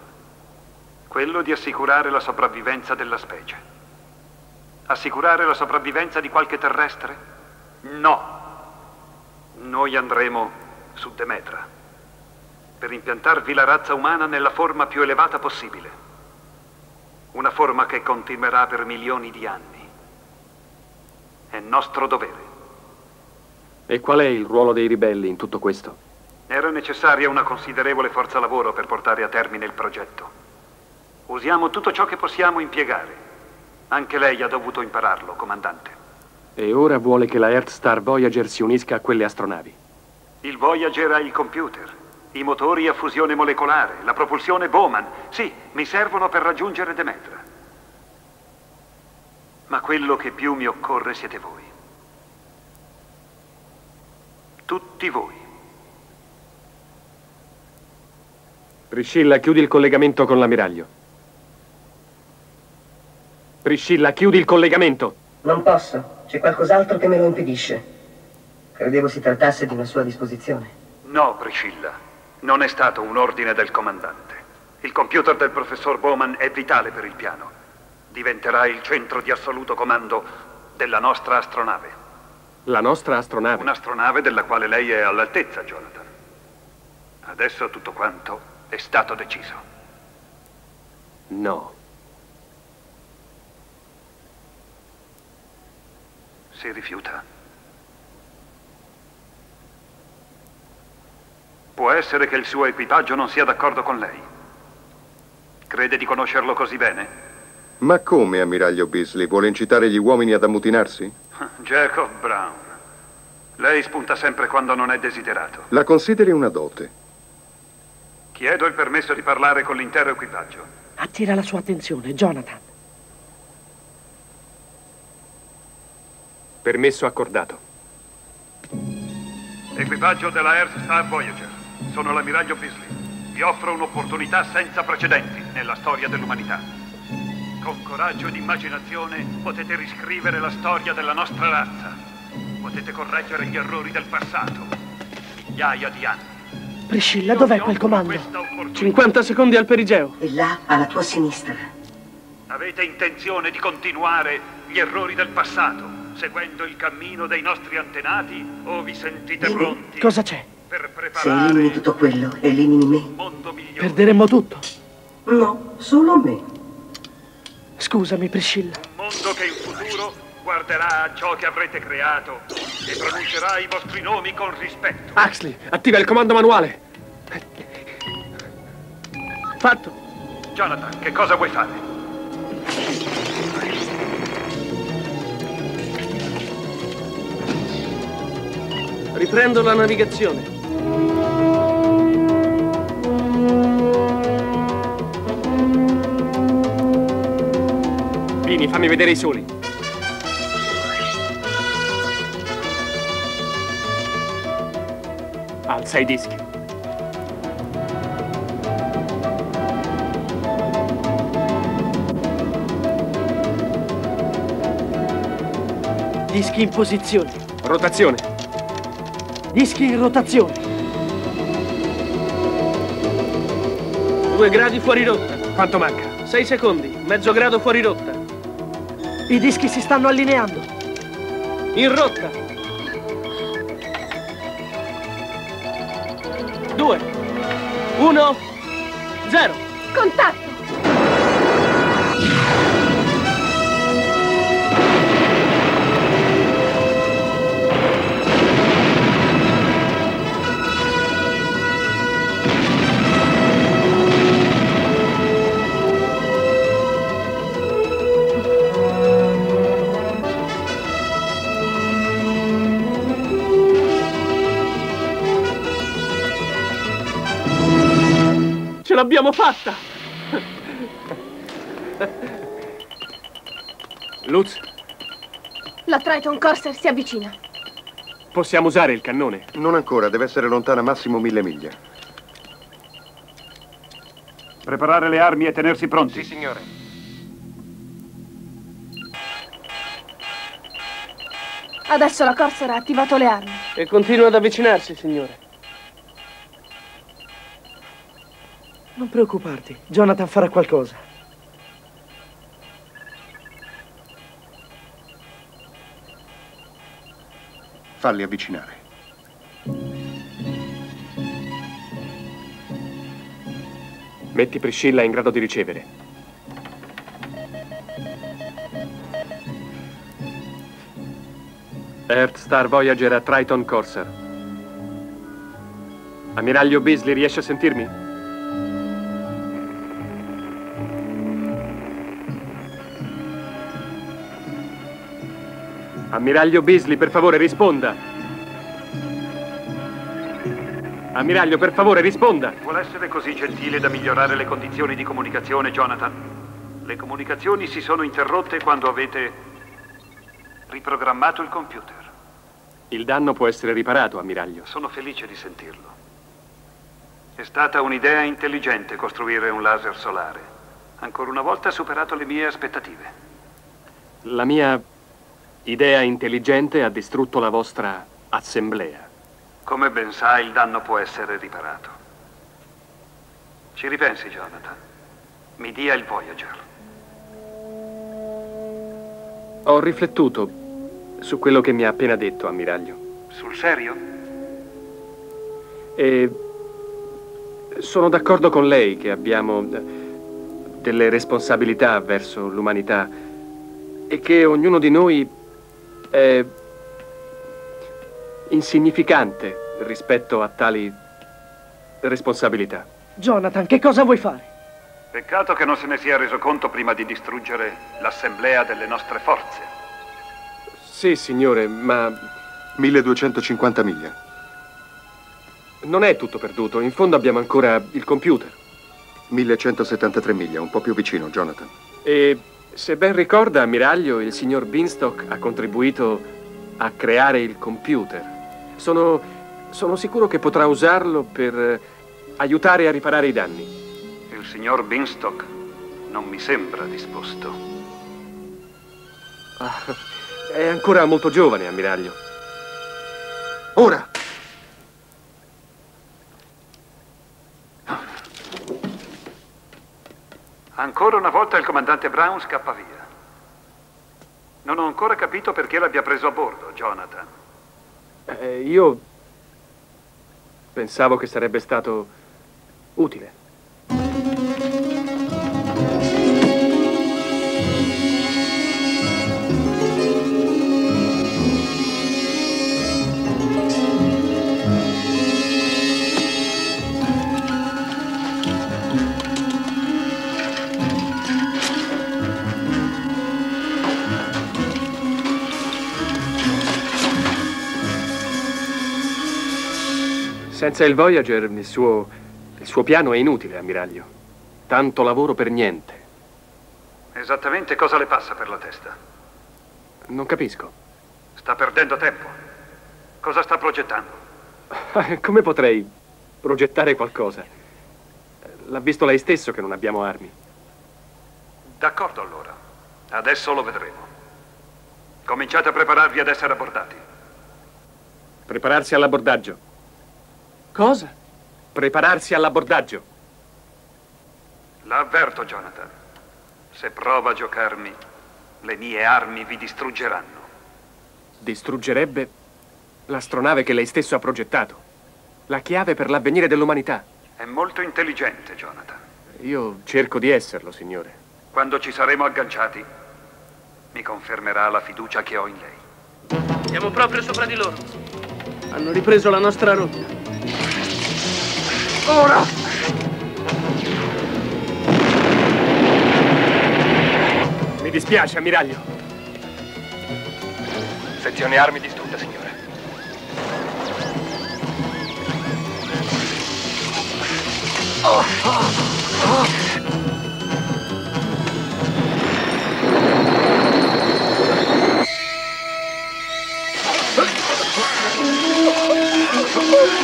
Quello di assicurare la sopravvivenza della specie. Assicurare la sopravvivenza di qualche terrestre? No. Noi andremo su Demetra per impiantarvi la razza umana nella forma più elevata possibile. Una forma che continuerà per milioni di anni. È nostro dovere. E qual è il ruolo dei ribelli in tutto questo? Era necessaria una considerevole forza lavoro per portare a termine il progetto. Usiamo tutto ciò che possiamo impiegare. Anche lei ha dovuto impararlo, comandante. E ora vuole che la Earthstar Voyager si unisca a quelle astronavi. Il Voyager ha il computer, i motori a fusione molecolare, la propulsione Bowman. Sì, mi servono per raggiungere Demetra. Ma quello che più mi occorre siete voi. Tutti voi. Priscilla, chiudi il collegamento con l'ammiraglio. Priscilla, chiudi il collegamento. Non posso. C'è qualcos'altro che me lo impedisce. Credevo si trattasse di una sua disposizione. No, Priscilla. Non è stato un ordine del comandante. Il computer del professor Bowman è vitale per il piano. Diventerà il centro di assoluto comando della nostra astronave. La nostra astronave? Un'astronave della quale lei è all'altezza, Jonathan. Adesso tutto quanto è stato deciso. No. Si rifiuta. Può essere che il suo equipaggio non sia d'accordo con lei. Crede di conoscerlo così bene? Ma come, ammiraglio Beasley? Vuole incitare gli uomini ad ammutinarsi? Jacob Brown. Lei spunta sempre quando non è desiderato. La consideri una dote. Chiedo il permesso di parlare con l'intero equipaggio. Attira la sua attenzione, Jonathan. Permesso accordato. Equipaggio della Earth Star Voyager. Sono l'ammiraglio Beasley. Vi offro un'opportunità senza precedenti nella storia dell'umanità. Con coraggio ed immaginazione potete riscrivere la storia della nostra razza. Potete correggere gli errori del passato. Migliaia di anni. Priscilla, dov'è quel comando? 50 secondi al perigeo. E là, alla tua sinistra. Avete intenzione di continuare gli errori del passato, seguendo il cammino dei nostri antenati, o vi sentite pronti Cosa c'è? per Se elimini tutto quello, elimini me. Perderemmo tutto. No, solo me. Scusami, Priscilla. Un mondo che in futuro guarderà a ciò che avrete creato e pronuncerà i vostri nomi con rispetto. Axley, attiva il comando manuale. Fatto. Jonathan, che cosa vuoi fare? Riprendo la navigazione. Vini, fammi vedere i soli. Alza i dischi. Dischi in posizione. Rotazione. Dischi in rotazione. Due gradi fuori rotta. Quanto manca? Sei secondi. Mezzo grado fuori rotta. I dischi si stanno allineando. In rotta. Due. Uno. Zero. Contatto! Ce l'abbiamo fatta. Lutz, La Triton Corsair si avvicina. possiamo usare il cannone? Non ancora, deve essere lontana massimo mille miglia. Preparare le armi e tenersi pronti. Sì, signore. Adesso la Corsair ha attivato le armi. E continua ad avvicinarsi, signore. Non preoccuparti, Jonathan farà qualcosa. Falli avvicinare. Metti Priscilla in grado di ricevere. Earth Star Voyager a Triton Corsair. Ammiraglio Beasley, riesce a sentirmi? Ammiraglio Beasley, per favore, risponda. Ammiraglio, per favore, risponda. Vuole essere così gentile da migliorare le condizioni di comunicazione, Jonathan? Le comunicazioni si sono interrotte quando avete riprogrammato il computer. Il danno può essere riparato, ammiraglio. Sono felice di sentirlo. È stata un'idea intelligente costruire un laser solare. Ancora una volta ha superato le mie aspettative. La mia idea intelligente ha distrutto la vostra assemblea. Come ben sai, il danno può essere riparato. Ci ripensi, Jonathan. Mi dia il Voyager. Ho riflettuto su quello che mi ha appena detto, ammiraglio. Sul serio? E sono d'accordo con lei che abbiamo delle responsabilità verso l'umanità e che ognuno di noi è insignificante rispetto a tali responsabilità. Jonathan, che cosa vuoi fare? Peccato che non se ne sia reso conto prima di distruggere l'assemblea delle nostre forze. Sì, signore, ma 1250 miglia. non è tutto perduto. In fondo abbiamo ancora il computer. 1173 miglia, un po' più vicino, Jonathan. E se ben ricorda, ammiraglio, il signor Beanstalk ha contribuito a creare il computer. Sono, sono sicuro che potrà usarlo per eh, aiutare a riparare i danni. Il signor Binstock non mi sembra disposto. Ah, è ancora molto giovane, ammiraglio. Ora! Ancora una volta il comandante Brown scappa via. Non ho ancora capito perché l'abbia preso a bordo, Jonathan. Eh, io pensavo che sarebbe stato utile. Senza il Voyager il suo, il suo piano è inutile, ammiraglio. Tanto lavoro per niente. Esattamente cosa le passa per la testa? Non capisco. Sta perdendo tempo. Cosa sta progettando? Come potrei progettare qualcosa? L'ha visto lei stesso che non abbiamo armi. D'accordo allora. Adesso lo vedremo. Cominciate a prepararvi ad essere abbordati. Prepararsi all'abbordaggio. Cosa? Prepararsi all'abbordaggio. La avverto, Jonathan. Se prova a giocarmi, le mie armi vi distruggeranno. Distruggerebbe l'astronave che lei stesso ha progettato. La chiave per l'avvenire dell'umanità. È molto intelligente, Jonathan. Io cerco di esserlo, signore. Quando ci saremo agganciati, mi confermerà la fiducia che ho in lei. Siamo proprio sopra di loro. Hanno ripreso la nostra rotta. Ora! Mi dispiace, ammiraglio. Sezione armi distrutta, signore.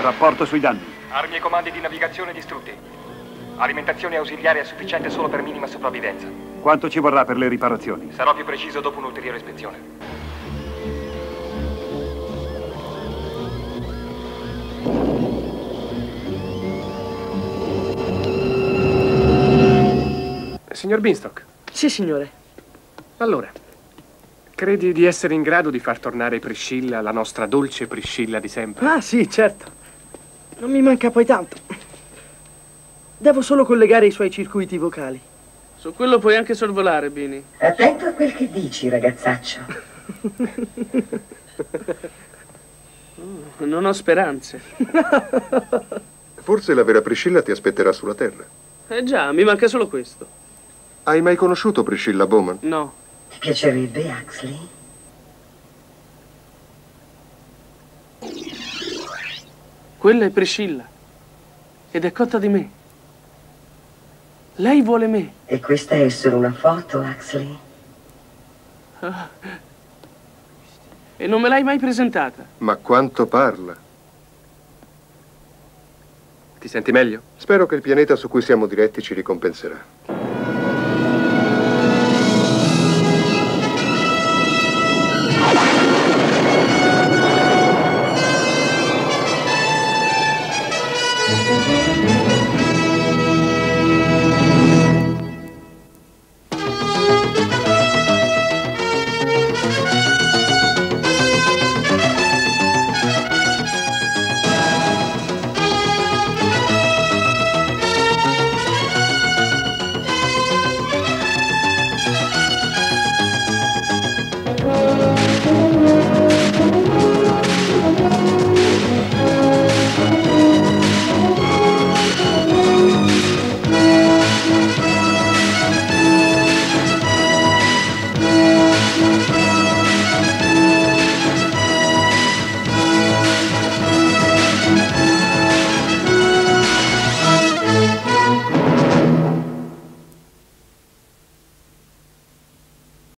Rapporto sui danni. Armi e comandi di navigazione distrutti. Alimentazione ausiliaria sufficiente solo per minima sopravvivenza. Quanto ci vorrà per le riparazioni? Sarò più preciso dopo un'ulteriore ispezione. Signor Binstock, Sì, signore. allora, credi di essere in grado di far tornare Priscilla, la nostra dolce Priscilla di sempre? Ah, sì, certo. Non mi manca poi tanto. Devo solo collegare i suoi circuiti vocali. Su quello puoi anche sorvolare, Bini. Attento a quel che dici, ragazzaccio. Non ho speranze. Forse la vera Priscilla ti aspetterà sulla Terra. Eh già, mi manca solo questo. Hai mai conosciuto Priscilla Bowman? No. Ti piacerebbe, Axley? Quella è Priscilla. Ed è cotta di me. Lei vuole me. E questa è solo una foto, Axley? Ah. E non me l'hai mai presentata. Ma quanto parla? Ti senti meglio? Spero che il pianeta su cui siamo diretti ci ricompenserà.